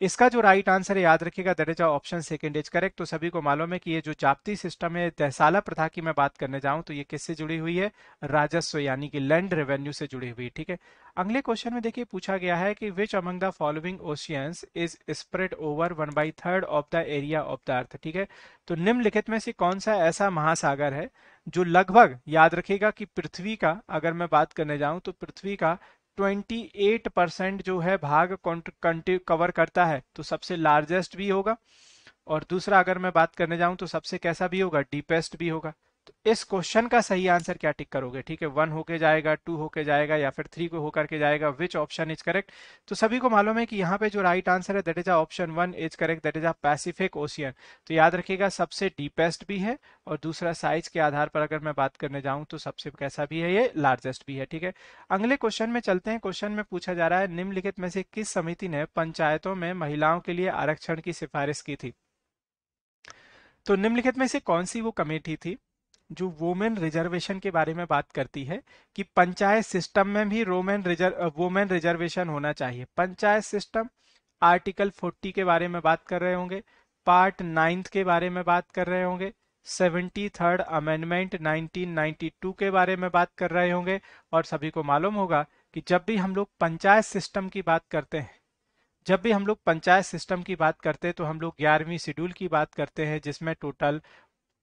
इसका जो राइट आंसर है, याद रखिएगा that is option second is correct तो सभी को मालूम है कि ये जो जाप्ती सिस्टम है दहसाला प्रथा की मैं बात करने जाऊँ तो ये किससे जुड़ी हुई है? राजस्व, यानी कि लैंड रेवेन्यू से जुड़ी हुई, ठीक है? अगले क्वेश्चन में देखिए, पूछा गया है कि which among the following oceans is spread over one by third of the area of the earth ठीक है? तो निम्नलिखित में से कौन सा ऐसा महासागर है, जो लगभग, याद रखेगा कि पृथ्वी का, अगर मैं बात करने जाऊँ तो पृथ्वी का 28 परसेंट जो है भाग कंट्री कवर करता है तो सबसे लार्जेस्ट भी होगा। और दूसरा अगर मैं बात करने जाऊँ तो सबसे कैसा भी होगा? डीपेस्ट भी होगा। तो इस क्वेश्चन का सही आंसर क्या टिक करोगे? ठीक है वन होके जाएगा टू होके जाएगा या फिर थ्री को होकर के जाएगा विच ऑप्शन इज़ करेक्ट तो सभी को मालूम है कि यहाँ पे जो राइट आंसर है that is option one is correct that is a Pacific Ocean तो याद रखिएगा, सबसे डीपेस्ट भी है और दूसरा साइज़ के आधार पर अगर मैं बात करने जाऊँ तो सबसे कैसा भी है, ये लार्जेस्ट भी है, ठीक है? अगले क्वेश्चन में चलते हैं। क्वेश्चन में पूछा जा रहा है, निम्नलिखित में से किस समिति ने पंचायतों में महिलाओं के लिए आरक्षण की सिफारिश की थी? तो निम्नलिखित में से कौन सी वो कमेटी थी? जो वोमेन रिजर्वेशन के बारे में बात करती है, कि पंचायत सिस्टम में भी रोमेन रिज़र्व वुमेन रिजर्वेशन होना चाहिए। पंचायत सिस्टम आर्टिकल 40 के बारे में बात कर रहे होंगे पार्ट नाइन्थ के बारे में बात कर रहे होंगे सेवेंटी थर्ड अमेंडमेंट 1992 के बारे में बात कर रहे होंगे, और सभी को मालूम होगा कि जब भी हम लोग पंचायत सिस्टम की बात करते हैं, जब भी हम लोग पंचायत सिस्टम की बात करते हैं तो हम लोग ग्यारहवीं शेड्यूल की बात करते हैं, जिसमें टोटल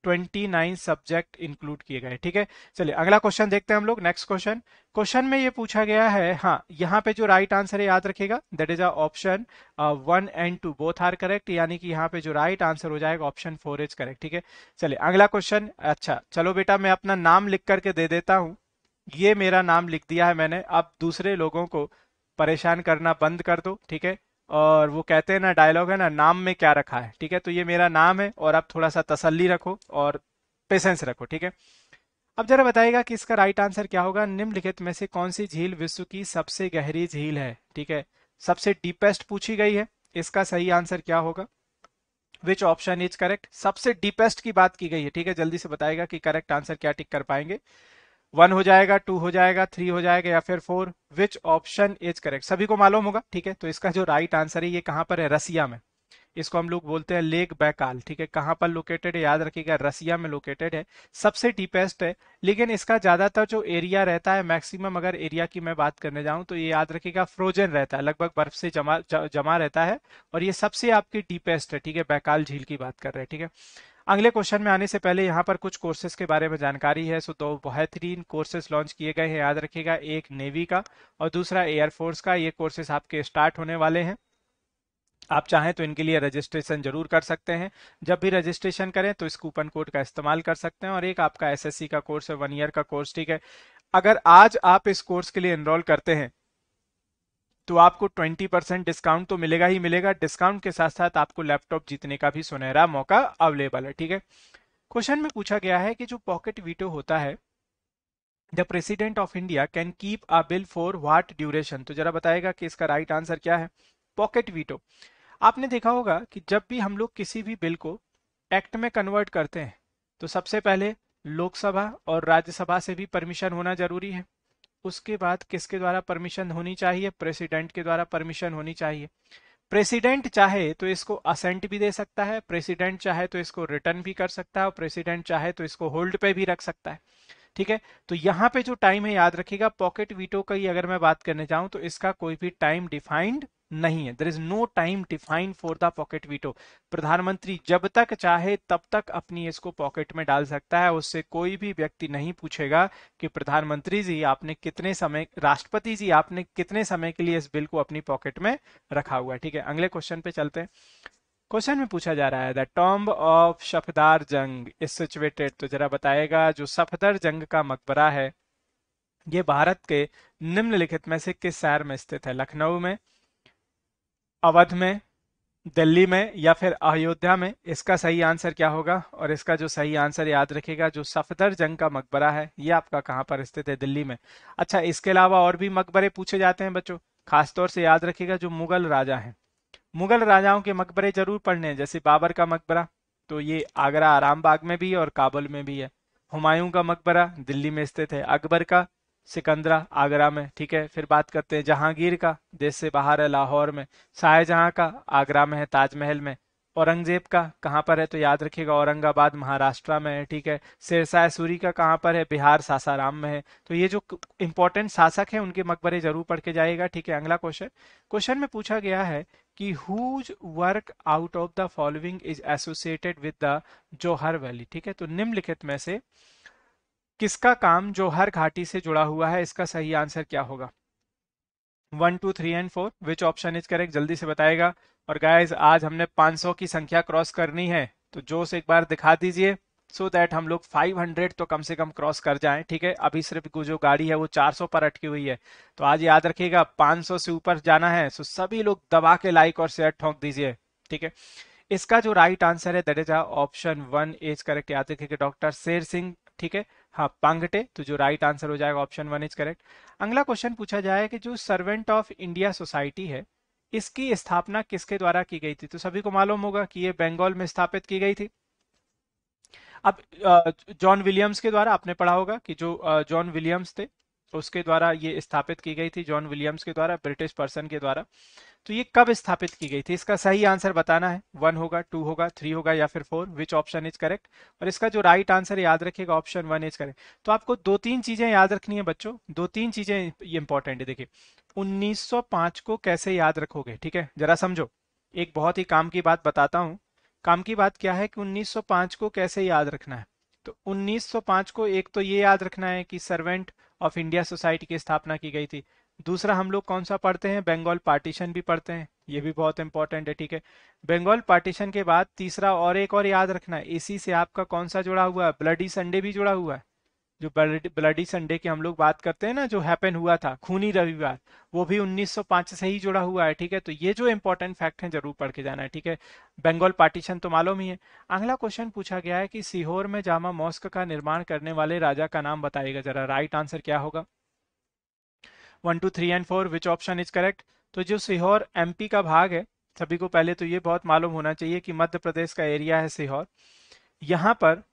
29 सब्जेक्ट इंक्लूड किए गए, ठीक है? चलिए, अगला क्वेश्चन देखते हैं हम लोग नेक्स्ट क्वेश्चन क्वेश्चन में ये पूछा गया है हाँ यहाँ पे जो राइट right आंसर है, याद रखेगा that is option one and two both are correct यानी कि यहाँ पे जो राइट right आंसर हो जाएगा ऑप्शन फोर इज़ करेक्ट ठीक है? चलिए, अगला क्वेश्चन अच्छा चलो बेटा, मैं अपना नाम लिख करके दे देता हूँ। ये मेरा नाम लिख दिया है मैंने, अब दूसरे लोगों को परेशान करना बंद कर दो, ठीक है? और वो कहते हैं ना डायलॉग है ना, नाम में क्या रखा है, ठीक है? तो ये मेरा नाम है और आप थोड़ा सा तसल्ली रखो और पेशेंस रखो, ठीक है? अब जरा बताइएगा कि इसका राइट आंसर क्या होगा? निम्नलिखित में से कौन सी झील विश्व की सबसे गहरी झील है, ठीक है? सबसे डीपेस्ट पूछी गई है, इसका सही आंसर क्या होगा? विच ऑप्शन इज़ करेक्ट सबसे डीपेस्ट की बात की गई है, ठीक है? जल्दी से बताएगा कि करेक्ट आंसर क्या टिक कर पाएँगे। वन हो जाएगा टू हो जाएगा थ्री हो जाएगा या फिर four which option is correct सभी को मालूम होगा ठीक है? तो इसका जो राइट right आंसर है ये कहाँ पर है? रसिया में। इसको हम लोग बोलते हैं लेक बैकाल ठीक है? कहाँ पर लोकेटेड है? याद रखिएगा रसिया में लोकेटेड है। सबसे डीपेस्ट है लेकिन इसका ज़्यादातर जो एरिया रहता है मैक्सिमम अगर एरिया की मैं बात करने जाऊँ तो ये याद रखिएगा फ्रोजन रहता है लगभग बर्फ़ से जमा ज, जमा रहता है और ये सबसे आपकी डीपेस्ट है ठीक है? बैकाल झील की बात कर रहे हैं ठीक है? अगले क्वेश्चन में आने से पहले यहाँ पर कुछ कोर्सेज के बारे में जानकारी है। सो दो बेहतरीन कोर्सेज लॉन्च किए गए हैं, याद रखिएगा, एक नेवी का और दूसरा एयरफोर्स का। ये कोर्सेज आपके स्टार्ट होने वाले हैं। आप चाहें तो इनके लिए रजिस्ट्रेशन ज़रूर कर सकते हैं। जब भी रजिस्ट्रेशन करें तो इस कूपन कोड का इस्तेमाल कर सकते हैं और एक आपका एसएससी का कोर्स है वन ईयर का कोर्स ठीक है। अगर आज आप इस कोर्स के लिए एनरोल करते हैं तो आपको 20 परसेंट डिस्काउंट तो मिलेगा ही मिलेगा। डिस्काउंट के साथ साथ आपको लैपटॉप जीतने का भी सुनहरा मौका अवेलेबल है, ठीक है? क्वेश्चन में पूछा गया है कि जो पॉकेट वीटो होता है the president of India can keep a bill for what duration तो जरा बताएगा कि इसका राइट आंसर क्या है। पॉकेट वीटो आपने देखा होगा कि जब भी हम लोग किसी भी बिल को एक्ट में कन्वर्ट करते हैं तो सबसे पहले लोकसभा और राज्यसभा से भी परमिशन होना ज़रूरी है। उसके बाद किसके द्वारा परमिशन होनी चाहिए? प्रेसिडेंट के द्वारा परमिशन होनी चाहिए। प्रेसिडेंट चाहे तो इसको असेंट भी दे सकता है प्रेसिडेंट चाहे तो इसको रिटर्न भी कर सकता है, और प्रेसिडेंट चाहे तो इसको होल्ड पे भी रख सकता है। ठीक है? तो यहाँ पे जो टाइम है, याद रखिएगा पॉकेट वीटो का ही अगर मैं बात करने जाऊँ तो इसका कोई भी टाइम डिफाइंड नहीं है। There is no time define for the pocket veto प्रधानमंत्री जब तक चाहे तब तक अपनी इसको पॉकेट में डाल सकता है। उससे कोई भी व्यक्ति नहीं पूछेगा कि प्रधानमंत्री जी, आपने कितने समय, राष्ट्रपति जी, आपने कितने समय के लिए इस बिल को अपनी पॉकेट में रखा हुआ है। ठीक है, अगले क्वेश्चन पे चलते हैं। क्वेश्चन में पूछा जा रहा है द टॉम्ब ऑफ़ सफदार जंग इज़ सिचुएटेड तो जरा बताएगा, जो सफदर जंग का मकबरा है, ये भारत के निम्नलिखित में से किस शहर में स्थित है? लखनऊ में अवध में, दिल्ली में या फिर अयोध्या में, इसका सही आंसर क्या होगा? और इसका जो सही आंसर याद रखेगा जो सफदर जंग का मकबरा है, ये आपका कहाँ पर स्थित है? दिल्ली में। अच्छा इसके अलावा और भी मकबरे पूछे जाते हैं बच्चों। खासतौर से याद रखेगा जो मुगल राजा हैं। मुगल राजाओं के मकबरे ज़रूर पढ़ने हैं, जैसे बाबर का मकबरा तो ये आगरा आराम बाग में भी और काबुल में भी है। हुमायूं का मकबरा दिल्ली में स्थित है। अकबर का सिकंदरा, आगरा में, ठीक है? फिर बात करते हैं जहांगीर का, देश से बाहर है लाहौर में। शाहजहां का, आगरा में है, ताजमहल में। औरंगज़ेब का, कहाँ पर है? तो याद रखिएगा, औरंगाबाद, महाराष्ट्र में है, ठीक है? शेरशाह सूरी का कहाँ पर है? बिहार, सासाराम में है। तो ये जो इंपॉर्टेंट शासक है, उनके मकबरे ज़रूर पढ़ के जाएगा ठीक है? अगला क्वेश्चन क्वेश्चन में पूछा गया है कि whose work out of the following is associated with the Johar valley ठीक है? तो निम्नलिखित में से किसका काम जो हर घाटी से जुड़ा हुआ है, इसका सही आंसर क्या होगा? One two three and four which option is correct जल्दी से बताएगा। और गाइज़ आज हमने 500 की संख्या क्रॉस करनी है तो जोश एक बार दिखा दीजिए सो so दैट हम लोग 500 तो कम से कम क्रॉस कर जाएँ, ठीक है? अभी सिर्फ़ जो गाड़ी है, वो 400 पर अटकी हुई है। तो आज याद रखिएगा 500 से ऊपर जाना है सो सभी लोग दबा के लाइक और शेयर ठोंक दीजिए, ठीक है? इसका जो राइट आंसर है that is option one is correct याद रखिएगा डॉक्टर शेर सिंह, ठीक है? हाँ पांगटे तो जो राइट आंसर हो जाएगा ऑप्शन वन इज़ करेक्ट अगला क्वेश्चन पूछा जाए कि जो सर्वेंट ऑफ़ इंडिया सोसाइटी है, इसकी स्थापना किसके द्वारा की गई थी? तो सभी को मालूम होगा कि ये बंगाल में स्थापित की गई थी। अब जॉन विलियम्स के द्वारा आपने पढ़ा होगा कि जो जॉन विलियम्स थे उसके द्वारा ये स्थापित की गई थी, जॉन विलियम्स के द्वारा, ब्रिटिश पर्सन के द्वारा। तो ये कब स्थापित की गई थी? इसका सही आंसर बताना है। वन होगा, टू होगा, थ्री होगा या फिर four which option is correct और इसका जो राइट right आंसर याद रखिएगा ऑप्शन वन इज़ करेक्ट तो आपको दो तीन चीज़ें याद रखनी है बच्चों। दो तीन चीज़ें ये इंपॉर्टेंट है, देखिए। 1905 को कैसे याद रखोगे? ठीक है? जरा समझो। एक बहुत ही काम की बात बताता हूँ। काम की बात क्या है कि 1905 को कैसे याद रखना है? तो 1905 को एक तो ये याद रखना है कि सर्वेंट ऑफ़ इंडिया सोसाइटी की स्थापना की गई थी। दूसरा हम लोग कौन सा पढ़ते हैं? बंगाल पार्टीशन भी पढ़ते हैं। ये भी बहुत इंपॉर्टेंट है, ठीक है। बंगाल पार्टीशन के बाद तीसरा और एक और याद रखना, इसी से आपका कौन सा जुड़ा हुआ है? ब्लडी संडे भी जुड़ा हुआ है। जो ब्लडी संडे की हम लोग बात करते हैं ना, जो हैपन हुआ था, खूनी रविवार, वो भी 1905 से ही जुड़ा हुआ है, ठीक है? तो ये जो इंपॉर्टेंट फैक्ट है, ज़रूर पढ़ के जाना है, ठीक है? बंगाल पार्टीशन तो मालूम ही है। अगला क्वेश्चन पूछा गया है कि सीहोर में जामा मॉस्क का निर्माण करने वाले राजा का नाम बताएगा जरा। राइट आंसर क्या होगा? One two three and four which option is correct तो जो सीहोर एमपी का भाग है, सभी को पहले तो ये बहुत मालूम होना चाहिए कि मध्य प्रदेश का एरिया है सीहोर। यहाँ पर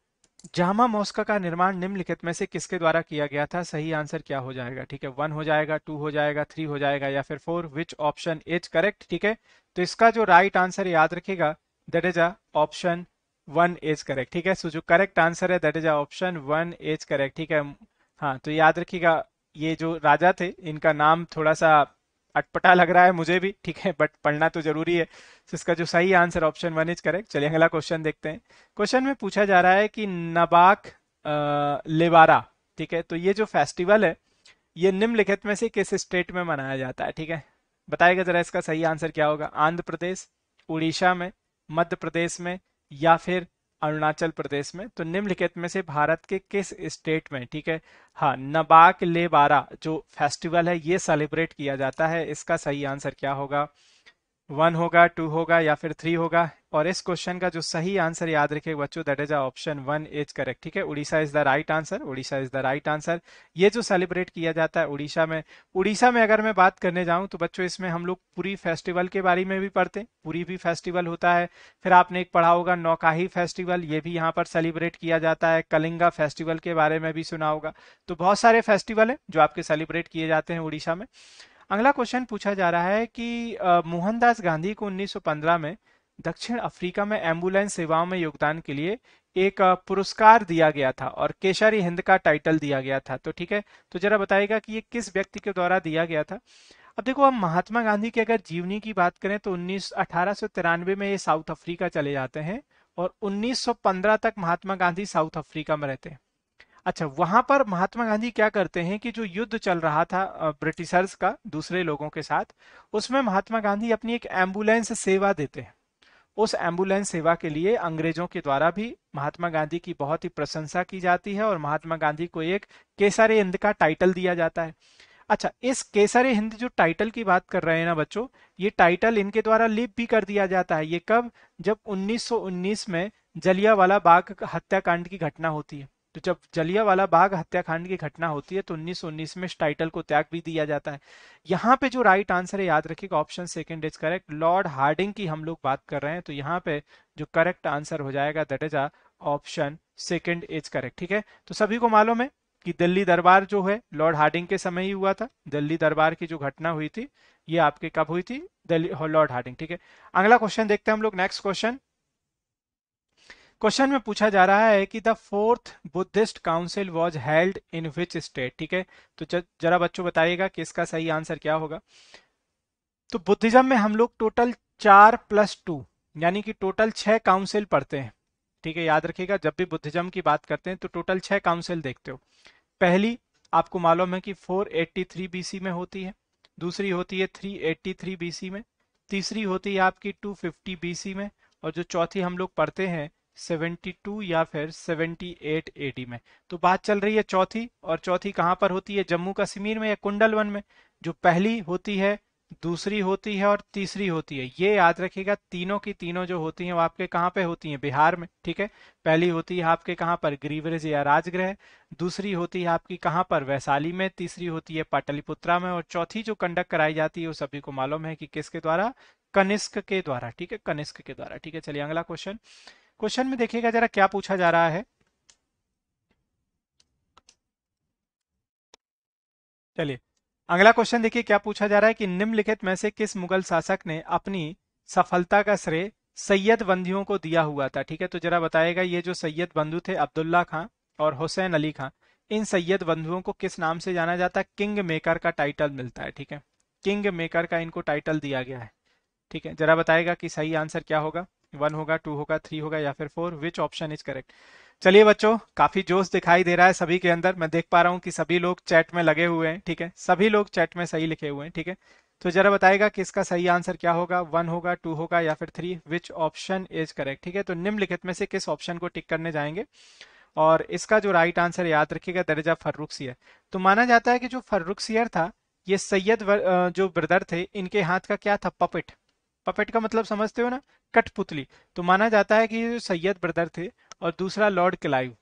जामा मॉस्का का निर्माण निम्नलिखित में से किसके द्वारा किया गया था? सही आंसर क्या हो जाएगा? ठीक है, वन हो जाएगा, टू हो जाएगा, थ्री हो जाएगा या फिर four which option is correct ठीक है तो इसका जो राइट right आंसर याद रखेगा that is option one is correct ठीक है सो जो करेक्ट आंसर है that is a option one is correct ठीक है हाँ तो याद रखिएगा, ये जो राजा थे, इनका नाम थोड़ा सा अटपटा लग रहा है मुझे भी, ठीक है बट पढ़ना तो ज़रूरी है। तो इसका जो सही answer option one is correct चलिए अगला क्वेश्चन देखते हैं। क्वेश्चन में पूछा जा रहा है कि नबाक लेवारा ठीक है तो ये जो फेस्टिवल है, ये निम्नलिखित में से किस स्टेट में मनाया जाता है, ठीक है? बताएगा जरा इसका सही आंसर क्या होगा? आंध्र प्रदेश, उड़ीसा में, मध्य प्रदेश में या फिर अरुणाचल प्रदेश में। तो निम्नलिखित में से भारत के किस स्टेट में, ठीक है? हाँ नबाक ले बारा, जो फेस्टिवल है, ये सेलिब्रेट किया जाता है। इसका सही आंसर क्या होगा? वन होगा, टू होगा, या फिर थ्री होगा? और इस क्वेश्चन का जो सही आंसर याद रखे बच्चों that is option one is correct ठीक है? Orissa is the right answer Orissa is the right answer ये जो सेलिब्रेट किया जाता है उड़ीसा में उड़ीसा में अगर मैं बात करने जाऊँ तो बच्चों, इसमें हम लोग पूरी फेस्टिवल के बारे में भी पढ़ते हैं। पूरी भी फेस्टिवल होता है। फिर आपने एक पढ़ा होगा, नौकाही फेस्टिवल ये भी यहाँ पर सेलिब्रेट किया जाता है। कलिंगा फेस्टिवल के बारे में भी सुना होगा। तो बहुत सारे फेस्टिवल है जो आपके सेलिब्रेट किए जाते हैं उड़ीसा में। अगला क्वेश्चन पूछा जा रहा है कि मोहनदास गांधी को 1915 में दक्षिण अफ्रीका में एंबुलेंस सेवाओं में योगदान के लिए एक पुरस्कार दिया गया था और केशरी हिंद का टाइटल दिया गया था। तो ठीक है तो जरा बताइएगा कि ये किस व्यक्ति के द्वारा दिया गया था? अब देखो, हम महात्मा गांधी की अगर जीवनी की बात करें तो उन्नीस, अठारह में ये साउथ अफ्रीका चले जाते हैं और 1915 तक महात्मा गांधी साउथ अफ्रीका में रहते हैं। अच्छा वहाँ पर महात्मा गांधी क्या करते हैं कि जो युद्ध चल रहा था ब्रिटिशर्स का, दूसरे लोगों के साथ, उसमें महात्मा गांधी अपनी एक एंबुलेंस सेवा देते हैं। उस एंबुलेंस सेवा के लिए अंग्रेज़ों के द्वारा भी महात्मा गांधी की बहुत ही प्रशंसा की जाती है और महात्मा गांधी को एक केसर हिंद का टाइटल दिया जाता है। अच्छा इस केसर हिंद जो टाइटल की बात कर रहे हैं ना बच्चों, ये टाइटल इनके द्वारा लिप भी कर दिया जाता है। ये कब? जब 1919 में जलियावाला बाग हत्याकांड की घटना होती है। तो जब जलियावाला बाग हत्याकांड की घटना होती है तो उन्नीस सौ उन्नीस में इस टाइटल को त्याग भी दिया जाता है। यहाँ पे जो राइट आंसर है, याद रखिएगा option second is correct Lord Hardinge की हम लोग बात कर रहे हैं तो यहाँ पे जो करेक्ट आंसर हो जाएगा that is option second is correct ठीक है? तो सभी को मालूम है कि दिल्ली दरबार जो है लॉर्ड हार्डिंग के समय ही हुआ था। दिल्ली दरबार की जो घटना हुई थी, ये आपके कब हुई थी? लॉर्ड हार्डिंग ठीक है? अगला क्वेश्चन देखते हैं हम लोग नेक्स्ट क्वेश्चन क्वेश्चन में पूछा जा रहा है कि the fourth Buddhist council was held in which state, ठीक है? तो जरा बच्चों बताइएगा कि इसका सही आंसर क्या होगा। तो बुद्धिज्म में हम लोग टोटल चार प्लस टू, यानी कि टोटल छह काउंसिल पढ़ते हैं, ठीक है? याद रखिएगा, जब भी बुद्धिज्म की बात करते हैं तो टोटल छह काउंसिल देखते हो। पहली, आपको मालूम है कि 483 बीसी में होती है, दूसरी होती है 383 बीसी में, तीसरी होती है आपकी 250 बीसी में, और जो चौथी हम लोग पढ़ते हैं 72 या फिर 78 एडी में। तो बात चल रही है चौथी, और चौथी कहाँ पर होती है? जम्मू कश्मीर में या कुंडल वन में? जो पहली होती है, दूसरी होती है और तीसरी होती है। ये याद रखिएगा, तीनों की तीनों जो होती हैं वो आपके कहाँ पे होती हैं? बिहार में, ठीक है? पहली होती है आपके कहाँ पर? ग्रीवरेज या राजगृह। दूसरी होती है आपकी कहाँ पर? वैशाली में। तीसरी होती है पाटलिपुत्रा में। और चौथी जो कंडक्ट कराई जाती है, वो सभी को मालूम है कि किसके द्वारा? कनिष्क के द्वारा, ठीक है? कनिष्क के द्वारा, ठीक है? चलिए अगला क्वेश्चन क्वेश्चन में देखिएगा जरा क्या पूछा जा रहा है। चलिए, अगला क्वेश्चन देखिए क्या पूछा जा रहा है कि निम्नलिखित में से किस मुगल शासक ने अपनी सफलता का श्रेय सैयद बंदियों को दिया हुआ था? ठीक है तो जरा बताएगा ये जो सैयद बंधु थे अब्दुल्ला खां और हुसैन अली खां, इन सैयद बंधुओं को किस नाम से जाना जाता है? किंग मेकर का टाइटल मिलता है, ठीक है। किंग मेकर का इनको टाइटल दिया गया है। ठीक है, जरा बताएगा कि सही आंसर क्या होगा। वन होगा, टू होगा, थ्री होगा या फिर four which option is correct चलिए बच्चों, काफ़ी जोश दिखाई दे रहा है सभी के अंदर। मैं देख पा रहा हूँ कि सभी लोग चैट में लगे हुए हैं, ठीक है? सभी लोग चैट में सही लिखे हुए हैं, ठीक है? तो जरा बताएगा कि इसका सही आंसर क्या होगा? वन होगा, टू होगा या फिर three which option is correct ठीक है? तो निम्नलिखित में से किस ऑप्शन को टिक करने जाएँगे? और इसका जो राइट आंसर याद रखिएगा दर्जा फर्रुख सियर तो माना जाता है कि जो फर्रुख सियर था, ये सैयद जो ब्रदर थे, इनके हाथ का क्या था? पपेट पपेट का मतलब समझते हो ना? कठपुतली। तो माना जाता है कि सैयद ब्रदर थे और दूसरा लॉर्ड क्लाइव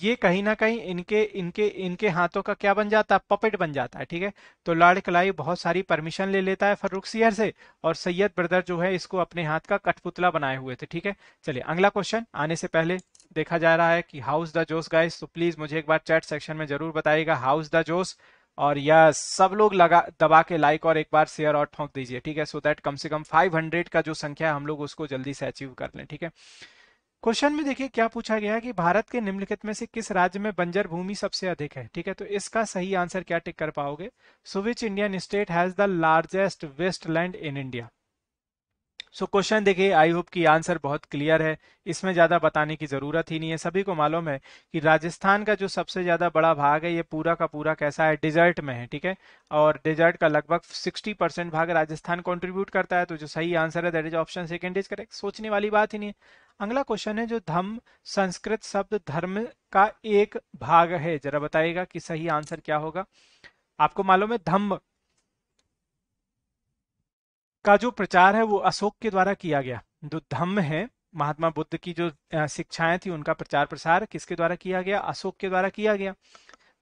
ये कहीं ना कहीं इनके इनके इनके हाथों का क्या बन जाता? है पपेट बन जाता है, ठीक है? तो लॉर्ड क्लाइव बहुत सारी परमिशन ले लेता है फर्रुख सियर से और सैयद ब्रदर जो है इसको अपने हाथ का कठपुतला बनाए हुए थे, ठीक है? चलिए, अगला क्वेश्चन आने से पहले देखा जा रहा है कि हाउस द जोस गाइस तो प्लीज़ मुझे एक बार चैट सेक्शन में ज़रूर बताइएगा हाउस द जोस और यस सब लोग लगा, दबा के लाइक और एक बार शेयर और ठोंक दीजिए, ठीक है? सो दैट कम से कम 500 का जो संख्या है, हम लोग उसको जल्दी से अचीव कर लें, ठीक है? क्वेश्चन में देखिए, क्या पूछा गया है कि भारत के निम्नलिखित में से किस राज्य में बंजर भूमि सबसे अधिक है, ठीक है? तो इसका सही आंसर क्या टिक कर पाओगे? So which Indian state has the largest waste land in India so question देखिए आई होप की आंसर बहुत क्लियर है। इसमें ज़्यादा बताने की ज़रूरत ही नहीं है। सभी को मालूम है कि राजस्थान का जो सबसे ज़्यादा बड़ा भाग है, ये पूरा का पूरा कैसा है? डिजर्ट में है, ठीक है? और डिजर्ट का लगभग 60 परसेंट भाग राजस्थान कॉन्ट्रीब्यूट करता है तो जो सही आंसर है that is option second is correct सोचने वाली बात ही नहीं है। अगला क्वेश्चन है, जो धम्म, संस्कृत शब्द धर्म का एक भाग है। जरा बताइएगा कि सही आंसर क्या होगा। आपको मालूम है, धम्म का जो प्रचार है वो अशोक के द्वारा किया गया। जो धम्म है, महात्मा बुद्ध की जो शिक्षाएँ थी, उनका प्रचार प्रसार किसके द्वारा किया गया? अशोक के द्वारा किया गया।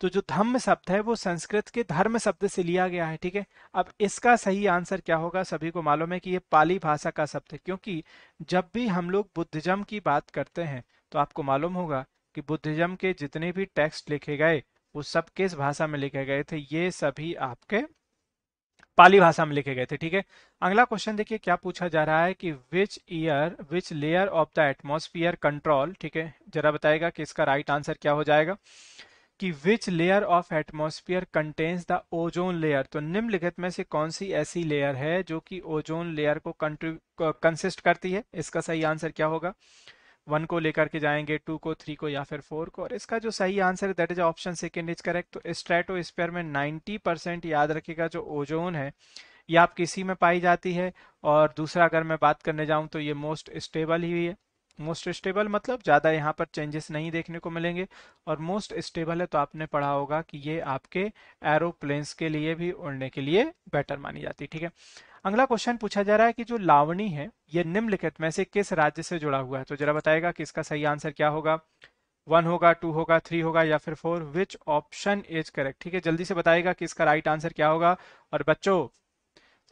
तो जो धम्म शब्द है वो संस्कृत के धर्म शब्द से लिया गया है, ठीक है? अब इसका सही आंसर क्या होगा? सभी को मालूम है कि ये पाली भाषा का शब्द है, क्योंकि जब भी हम लोग बुद्धिज्म की बात करते हैं तो आपको मालूम होगा कि बुद्धिज्म के जितने भी टेक्स्ट लिखे गए, वो सब किस भाषा में लिखे गए थे, ये सभी आपके पाली भाषा में लिखे गए थे, ठीक है? अगला क्वेश्चन देखिए क्या पूछा जा रहा है कि which year which layer of the atmosphere control ठीक है? जरा बताएगा कि इसका राइट right आंसर क्या हो जाएगा? कि which layer of atmosphere contains the ozone layer तो निम्नलिखित में से कौन सी ऐसी लेयर है जो कि ओजोन लेयर को कंसिस्ट करती है? इसका सही आंसर क्या होगा? वन को लेकर के जाएँगे, टू को, थ्री को या फिर फोर को, और इसका जो सही आंसर है that is option second is correct तो स्ट्रेटो स्पेयर में 90 परसेंट याद रखेगा जो ओजोन है, ये आप किसी में पाई जाती है, और दूसरा अगर मैं बात करने जाऊँ तो ये मोस्ट स्टेबल ही है। मोस्ट स्टेबल मतलब ज़्यादा यहाँ पर चेंजेस नहीं देखने को मिलेंगे, और मोस्ट स्टेबल है तो आपने पढ़ा होगा कि ये आपके एरोप्लेन्स के लिए भी उड़ने के लिए बेटर मानी जाती है, ठीक है? अगला क्वेश्चन पूछा जा रहा है कि जो लावणी है, ये निम्नलिखित में से किस राज्य से जुड़ा हुआ है? तो जरा बताएगा कि इसका सही आंसर क्या होगा? वन होगा टू होगा थ्री होगा या फिर four which option is correct ठीक है, जल्दी से बताएगा कि इसका राइट आंसर क्या होगा। और बच्चों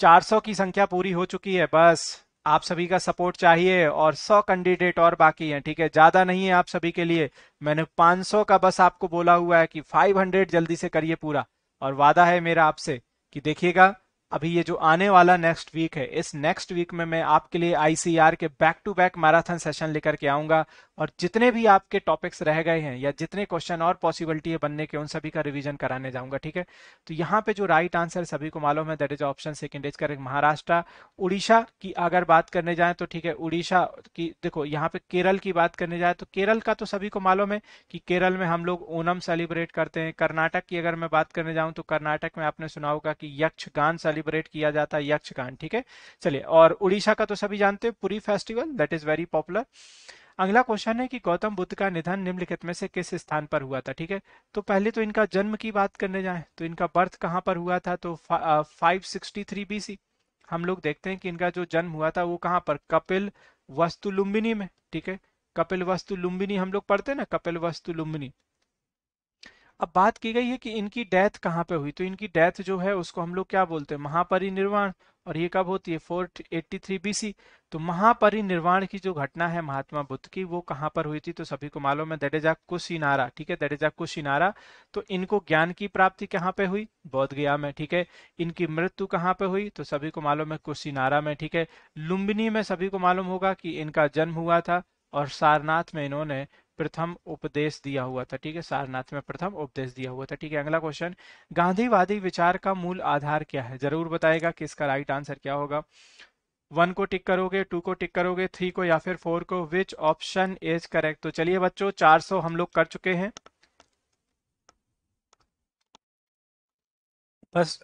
400 की संख्या पूरी हो चुकी है, बस आप सभी का सपोर्ट चाहिए और 100 कैंडिडेट और बाकी हैं, ठीक है? ज़्यादा नहीं है आप सभी के लिए। मैंने 500 का बस आपको बोला हुआ है कि 500 जल्दी से करिए पूरा। और वादा है मेरा आपसे कि देखिएगा अभी ये जो आने वाला नेक्स्ट वीक है, इस नेक्स्ट वीक में मैं आपके लिए आईसीआर के back to back marathon session लेकर के आऊँगा। और जितने भी आपके टॉपिक्स रह गए हैं या जितने क्वेश्चन और पॉसिबिलिटी है बनने के, उन सभी का रिवीजन कराने जाऊँगा, ठीक है? तो यहाँ पे जो राइट आंसर सभी को मालूम है that is option second is correct Maharashtra, Orissa की अगर बात करने जाए तो ठीक है, उड़ीसा की, देखो, यहाँ पे केरल की बात करने जाए तो केरल का तो सभी को मालूम है कि केरल में हम लोग ओनम सेलिब्रेट करते हैं। कर्नाटक की अगर मैं बात करने जाऊँ तो कर्नाटक में आपने सुना होगा कि यक्ष गान सेलिब्रेट किया जाता है, यक्षगान, ठीक है? चलिए, और उड़ीसा का तो सभी जानते हैं, Puri festival that is very popular अगला क्वेश्चन है कि गौतम बुद्ध का निधन निम्नलिखित में से किस स्थान पर हुआ था, ठीक है? तो पहले तो इनका जन्म की बात करने जाए तो इनका बर्थ कहाँ पर हुआ था तो फाइव सिक्सटी थ्री बीसी हम लोग देखते हैं कि इनका जो जन्म हुआ था वो कहाँ पर, कपिल वस्तु लुम्बिनी में, ठीक है? कपिल वस्तु लुम्बिनी हम लोग पढ़ते हैं ना, कपिल वस्तु लुम्बिनी अब बात की गई है कि इनकी डेथ कहाँ पे हुई? तो इनकी डेथ जो है, उसको हम लोग क्या बोलते हैं? महापरिनिर्वाण। और ये कब होती है? फोर एट्टी थ्री बीसी तो महापरिनिर्वाण की जो घटना है महात्मा बुद्ध की, वो कहाँ पर हुई थी? तो सभी को मालूम है दैट इज़ कुशीनारा ठीक है? दैट इज़ कुशीनारा तो इनको ज्ञान की प्राप्ति कहाँ पे हुई? बोध गया में, ठीक है? इनकी मृत्यु कहाँ पे हुई? तो सभी को मालूम है कुशीनारा में, ठीक है? लुम्बिनी में सभी को मालूम होगा कि इनका जन्म हुआ था, और सारनाथ में इन्होंने प्रथम उपदेश दिया हुआ था, ठीक है? सारनाथ में प्रथम उपदेश दिया हुआ था, ठीक है? अगला क्वेश्चन गांधीवादी विचार का मूल आधार क्या है? ज़रूर बताएगा कि इसका राइट आंसर क्या होगा। वन को टिक करोगे टू को टिक करोगे थ्री को या फिर फोर को विच ऑप्शन इज़ करेक्ट तो चलिए बच्चों 400 हम लोग कर चुके हैं। बस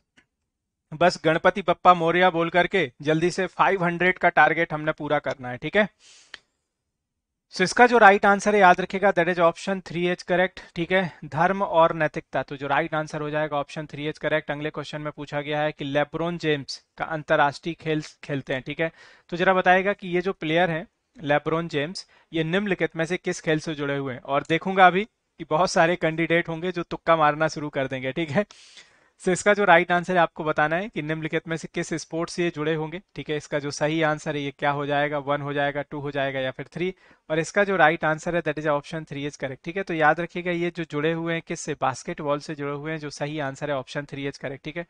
बस गणपति पप्पा मोरिया बोल करके जल्दी से 500 का टारगेट हमने पूरा करना है, ठीक है? सो इसका जो राइट आंसर है, याद रखिएगा that is option three is correct ठीक है? धर्म और नैतिकता तो जो राइट आंसर हो जाएगा ऑप्शन थ्री एच करेक्ट अगले क्वेश्चन में पूछा गया है कि लेब्रोन जेम्स का अंतरराष्ट्रीय खेल खेलते हैं, ठीक है? तो जरा बताएगा कि ये जो प्लेयर है लेब्रोन जेम्स ये निम्नलिखित में से किस खेल से जुड़े हुए हैं? और देखूँगा अभी कि बहुत सारे कैंडिडेट होंगे जो तुक्का मारना शुरू कर देंगे, ठीक है? तो इसका जो राइट आंसर है, आपको बताना है कि निम्नलिखित में से किस स्पोर्ट्स से ये जुड़े होंगे, ठीक है? इसका जो सही आंसर है, ये क्या हो जाएगा? वन हो जाएगा टू हो जाएगा या फिर थ्री और इसका जो राइट आंसर है that is option three is correct ठीक है? तो याद रखिएगा, ये जो जुड़े हुए हैं किससे बास्केटबॉल से जुड़े हुए हैं, जो सही आंसर है ऑप्शन थ्री इज़ करेक्ट ठीक है?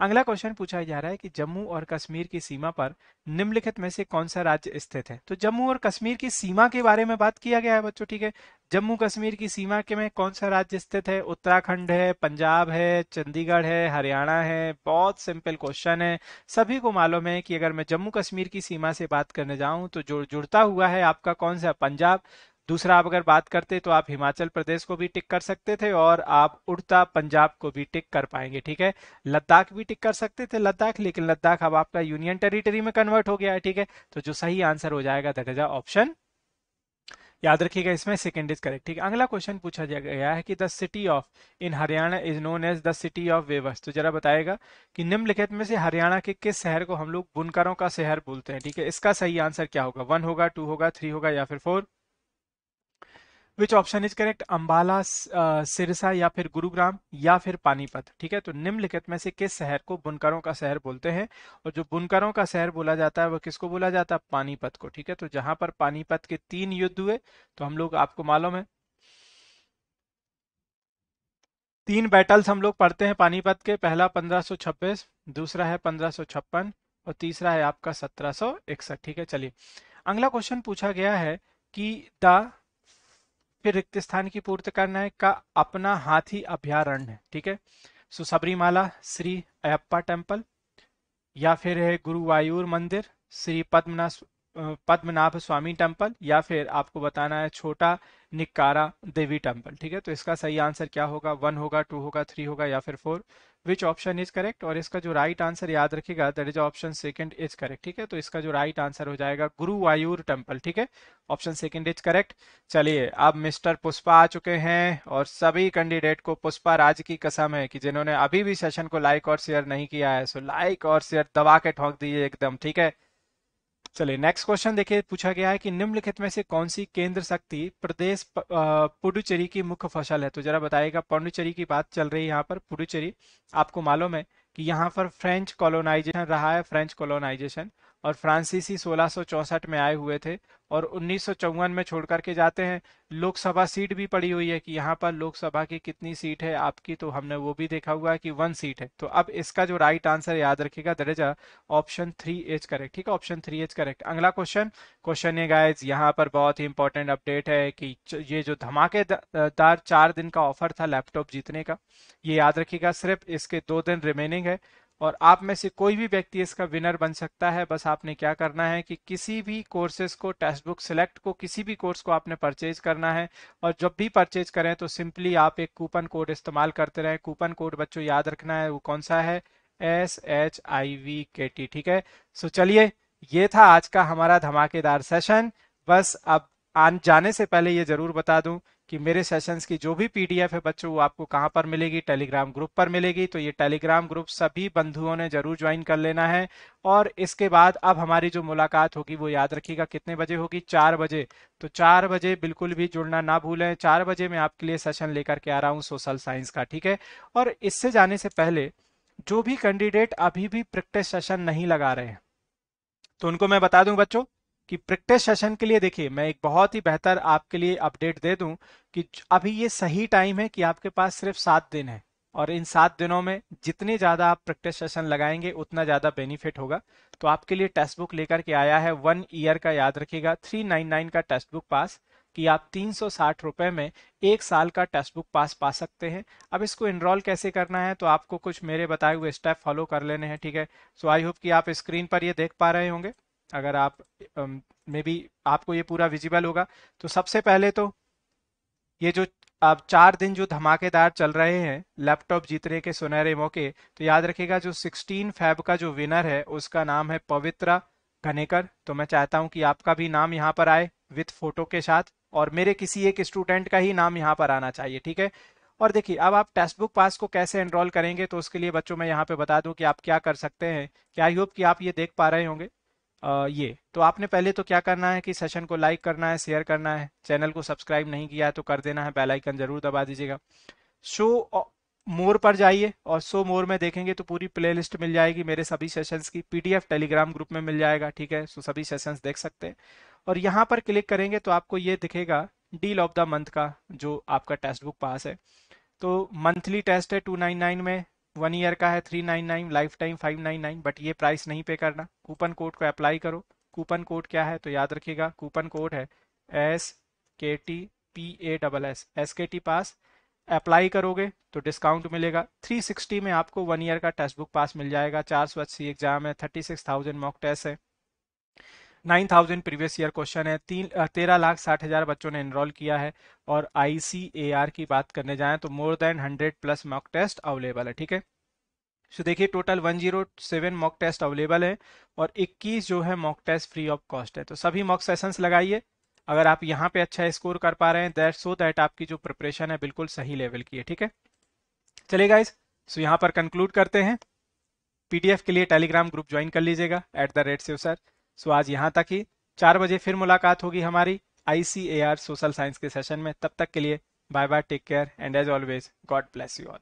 अगला क्वेश्चन पूछा जा रहा है कि जम्मू और कश्मीर की सीमा पर निम्नलिखित में से कौन सा राज्य स्थित है? तो जम्मू और कश्मीर की सीमा के बारे में बात किया गया है बच्चों, ठीक है? जम्मू कश्मीर की सीमा के में कौन सा राज्य स्थित है? उत्तराखंड है, पंजाब है, चंडीगढ़ है, हरियाणा है, बहुत सिंपल क्वेश्चन है। सभी को मालूम है कि अगर मैं जम्मू कश्मीर की सीमा से बात करने जाऊँ तो जो जुड़ता हुआ है आपका कौन सा? पंजाब दूसरा, आप अगर बात करते तो आप हिमाचल प्रदेश को भी टिक कर सकते थे और आप उड़ता पंजाब को भी टिक कर पाएँगे, ठीक है? लद्दाख भी टिक कर सकते थे लद्दाख, लेकिन लद्दाख अब आपका यूनियन टेरिटरी में कन्वर्ट हो गया है, ठीक है? तो जो सही आंसर हो जाएगा दैट इज़ ऑप्शन याद रखिएगा इसमें सेकेंड इज़ करेक्ट ठीक है? अगला क्वेश्चन पूछा गया है कि the city of in Haryana is known as the city of weavers तो जरा बताएगा कि निम्नलिखित में से हरियाणा के किस शहर को हम लोग बुनकरों का शहर बोलते हैं, ठीक है? इसका सही आंसर क्या होगा? वन होगा टू होगा थ्री होगा या फिर four which option is correct Ambala Sirsa या फिर गुरुग्राम या फिर पानीपत ठीक है? तो निम्नलिखित में से किस शहर को बुनकरों का शहर बोलते हैं? और जो बुनकरों का शहर बोला जाता है वो किसको बोला जाता है? पानीपत को, ठीक है? तो जहाँ पर पानीपत के तीन युद्ध हुए तो हम लोग, आपको मालूम है, तीन बैटल्स हम लोग पढ़ते हैं पानीपत के। पहला 1526 दूसरा है 1556 और तीसरा है आपका 1761 ठीक है? चलिए, अगला क्वेश्चन पूछा गया है कि द फिर रिक्त स्थान की पूर्ति करना है, का अपना हाथी अभ्यारण्य ठीक है? सो सबरीमाला श्री अयप्पा टेंपल या फिर है गुरुवायूर मंदिर, श्री पद्मनाथ पद्मनाभ स्वामी टेंपल या फिर आपको बताना है छोटा निकारा देवी टेंपल ठीक है? तो इसका सही आंसर क्या होगा? वन होगा, टू होगा, थ्री होगा या फिर four? Which option is correct और इसका जो राइट right आंसर याद रखिएगा that is option second is correct ठीक है? तो इसका जो राइट right आंसर हो जाएगा गुरुवायूर टेंपल ठीक है? ऑप्शन सेकंड इज़ करेक्ट चलिए, अब मिस्टर पुष्पा आ चुके हैं और सभी कैंडिडेट को पुष्पा राज की कसम है कि जिन्होंने अभी भी सेशन को लाइक और शेयर नहीं किया है सो लाइक और शेयर दबा के ठोंक दीजिए एकदम, ठीक है? चलिए नेक्स्ट क्वेश्चन देखिए, पूछा गया है कि निम्नलिखित में से कौन सी केंद्र शक्ति प्रदेश पुडुचेरी की मुख्य फ़सल है? तो जरा बताइएगा, पौडुचेरी की बात चल रही है यहाँ पर, पुडुचेरी। आपको मालूम है कि यहाँ पर फ्रेंच कॉलोनाइजेशन रहा है फ्रेंच कॉलोनाइजेशन और फ्रांसीसी सोलह में आए हुए थे और उन्नीस सौ चौवन में छोड़ करके जाते हैं। लोकसभा सीट भी पड़ी हुई है कि यहाँ पर लोकसभा की कितनी सीट है आपकी तो हमने वो भी देखा हुआ है कि वन सीट है। तो अब इसका जो राइट आंसर याद रखिएगा that is option three is correct ठीक है? ऑप्शन थ्री एज करेक्ट अगला क्वेश्चन क्वेश्चन ये गाइज़ यहाँ पर बहुत ही इंपॉर्टेंट अपडेट है कि ये जो धमाकेदार चार दिन का ऑफ़र था लैपटॉप जीतने का, ये याद रखिएगा, सिर्फ़ इसके दो दिन रिमेनिंग है। और आप में से कोई भी व्यक्ति इसका विनर बन सकता है। बस आपने क्या करना है कि किसी भी कोर्सेज को टेक्स्ट बुक सिलेक्ट को, किसी भी कोर्स को आपने परचेज करना है और जब भी परचेज करें तो सिंपली आप एक कूपन कोड इस्तेमाल करते रहें। कूपन कोड बच्चों याद रखना है, वो कौन सा है? S H I V K T ठीक है? सो चलिए, ये था आज का हमारा धमाकेदार सेशन बस अब आन, जाने से पहले ये ज़रूर बता दूँ कि मेरे सेशंस की जो भी पीडीएफ है बच्चों, वो आपको कहाँ पर मिलेगी? टेलीग्राम ग्रुप पर मिलेगी। तो ये टेलीग्राम ग्रुप सभी बंधुओं ने ज़रूर ज्वाइन कर लेना है। और इसके बाद अब हमारी जो मुलाकात होगी, वो याद रखिएगा, कितने बजे होगी? चार बजे। तो चार बजे बिल्कुल भी जुड़ना ना भूलें। चार बजे मैं आपके लिए सेशन लेकर के आ रहा हूँ सोशल साइंस का, ठीक है? और इससे जाने से पहले, जो भी कैंडिडेट अभी भी प्रैक्टिस सेशन नहीं लगा रहे हैं तो उनको मैं बता दूँ बच्चों कि प्रैक्टिस सेशन के लिए देखिए, मैं एक बहुत ही बेहतर आपके लिए अपडेट दे दूँ कि अभी ये सही टाइम है कि आपके पास सिर्फ़ सात दिन है और इन सात दिनों में जितने ज़्यादा आप प्रैक्टिस सेशन लगाएँगे, उतना ज़्यादा बेनिफिट होगा। तो आपके लिए टेक्स्ट बुक लेकर के आया है वन ईयर का, याद रखिएगा थ्री नाइन नाइन का टेक्स्ट बुक पास कि आप तीन सौ साठ रुपए में एक साल का टेक्स्ट बुक पास पा सकते हैं। अब इसको इनरोल कैसे करना है तो आपको कुछ मेरे बताए हुए स्टेप फॉलो कर लेने हैं, ठीक है? सो आई होप कि आप स्क्रीन पर ये देख पा रहे होंगे। अगर आप मे बी आपको ये पूरा विजिबल होगा तो सबसे पहले तो ये जो अब चार दिन जो धमाकेदार चल रहे हैं, लैपटॉप जीतने के सुनहरे मौके तो याद रखिएगा जो 16 फैब का जो विनर है, उसका नाम है पवित्रा घनेकर। तो मैं चाहता हूँ कि आपका भी नाम यहाँ पर आए विथ फ़ोटो के साथ, और मेरे किसी एक स्टूडेंट का ही नाम यहाँ पर आना चाहिए, ठीक है? और देखिए, अब आप टेक्स्ट बुक पास को कैसे एनरोल करेंगे तो उसके लिए बच्चों, मैं यहाँ पे बता दूँ कि आप क्या कर सकते हैं। क्या आई होप कि आप ये देख पा रहे होंगे। ये। तो आपने पहले तो क्या करना है कि सेशन को लाइक करना है शेयर करना है। चैनल को सब्सक्राइब नहीं किया है तो कर देना है बेल आइकन ज़रूर दबा दीजिएगा। शो मोर पर जाइए और शो मोर में देखेंगे तो पूरी प्लेलिस्ट मिल जाएगी मेरे सभी सेशंस की। पीडीएफ टेलीग्राम ग्रुप में मिल जाएगा, ठीक है? सो सभी सेशंस देख सकते हैं। और यहाँ पर क्लिक करेंगे तो आपको ये दिखेगा डील ऑफ़ द मंथ का, जो आपका टेक्स्ट बुक पास है। तो मंथली टेस्ट है टू नाइन नाइन में। वन ईयर का है, three nine nine lifetime five nine nine, but ये प्राइस नहीं पे करना। कूपन कोड को अप्लाई करो। कूपन कोड क्या है तो याद रखिएगा, कूपन कोड है S K T P A double S S K T pass apply करोगे तो डिस्काउंट मिलेगा। 360 में आपको वन ईयर का टेक्स्ट बुक पास मिल जाएगा। चार सौ अस्सी एग्ज़ाम है, thirty six thousand mock test है। Nine thousand previous year question है, तीन तेरह लाख साठ हज़ार बच्चों ने इनरोल किया है और आईसीएआर की बात करने जाए तो more than hundred plus mock test available है, ठीक है? सो देखिए टोटल 107 मॉक टेस्ट अवेलेबल है और 21 जो है mock test free of cost है। तो सभी मॉक सेशंस लगाइए। अगर आप यहाँ पे अच्छा स्कोर कर पा रहे हैं दैट सो दैट आपकी जो प्रिपरेशन है बिल्कुल सही लेवल की है, ठीक है? चलिए गाइस सो यहाँ पर कंक्लूड करते हैं। पीडीएफ के लिए टेलीग्राम ग्रुप ज्वाइन कर लीजिएगा एट द रेट से सर सो आज यहाँ तक ही। चार बजे फिर मुलाकात होगी हमारी आईसीएआर सोशल साइंस के सेशन में। तब तक के लिए bye bye take care and as always God bless you all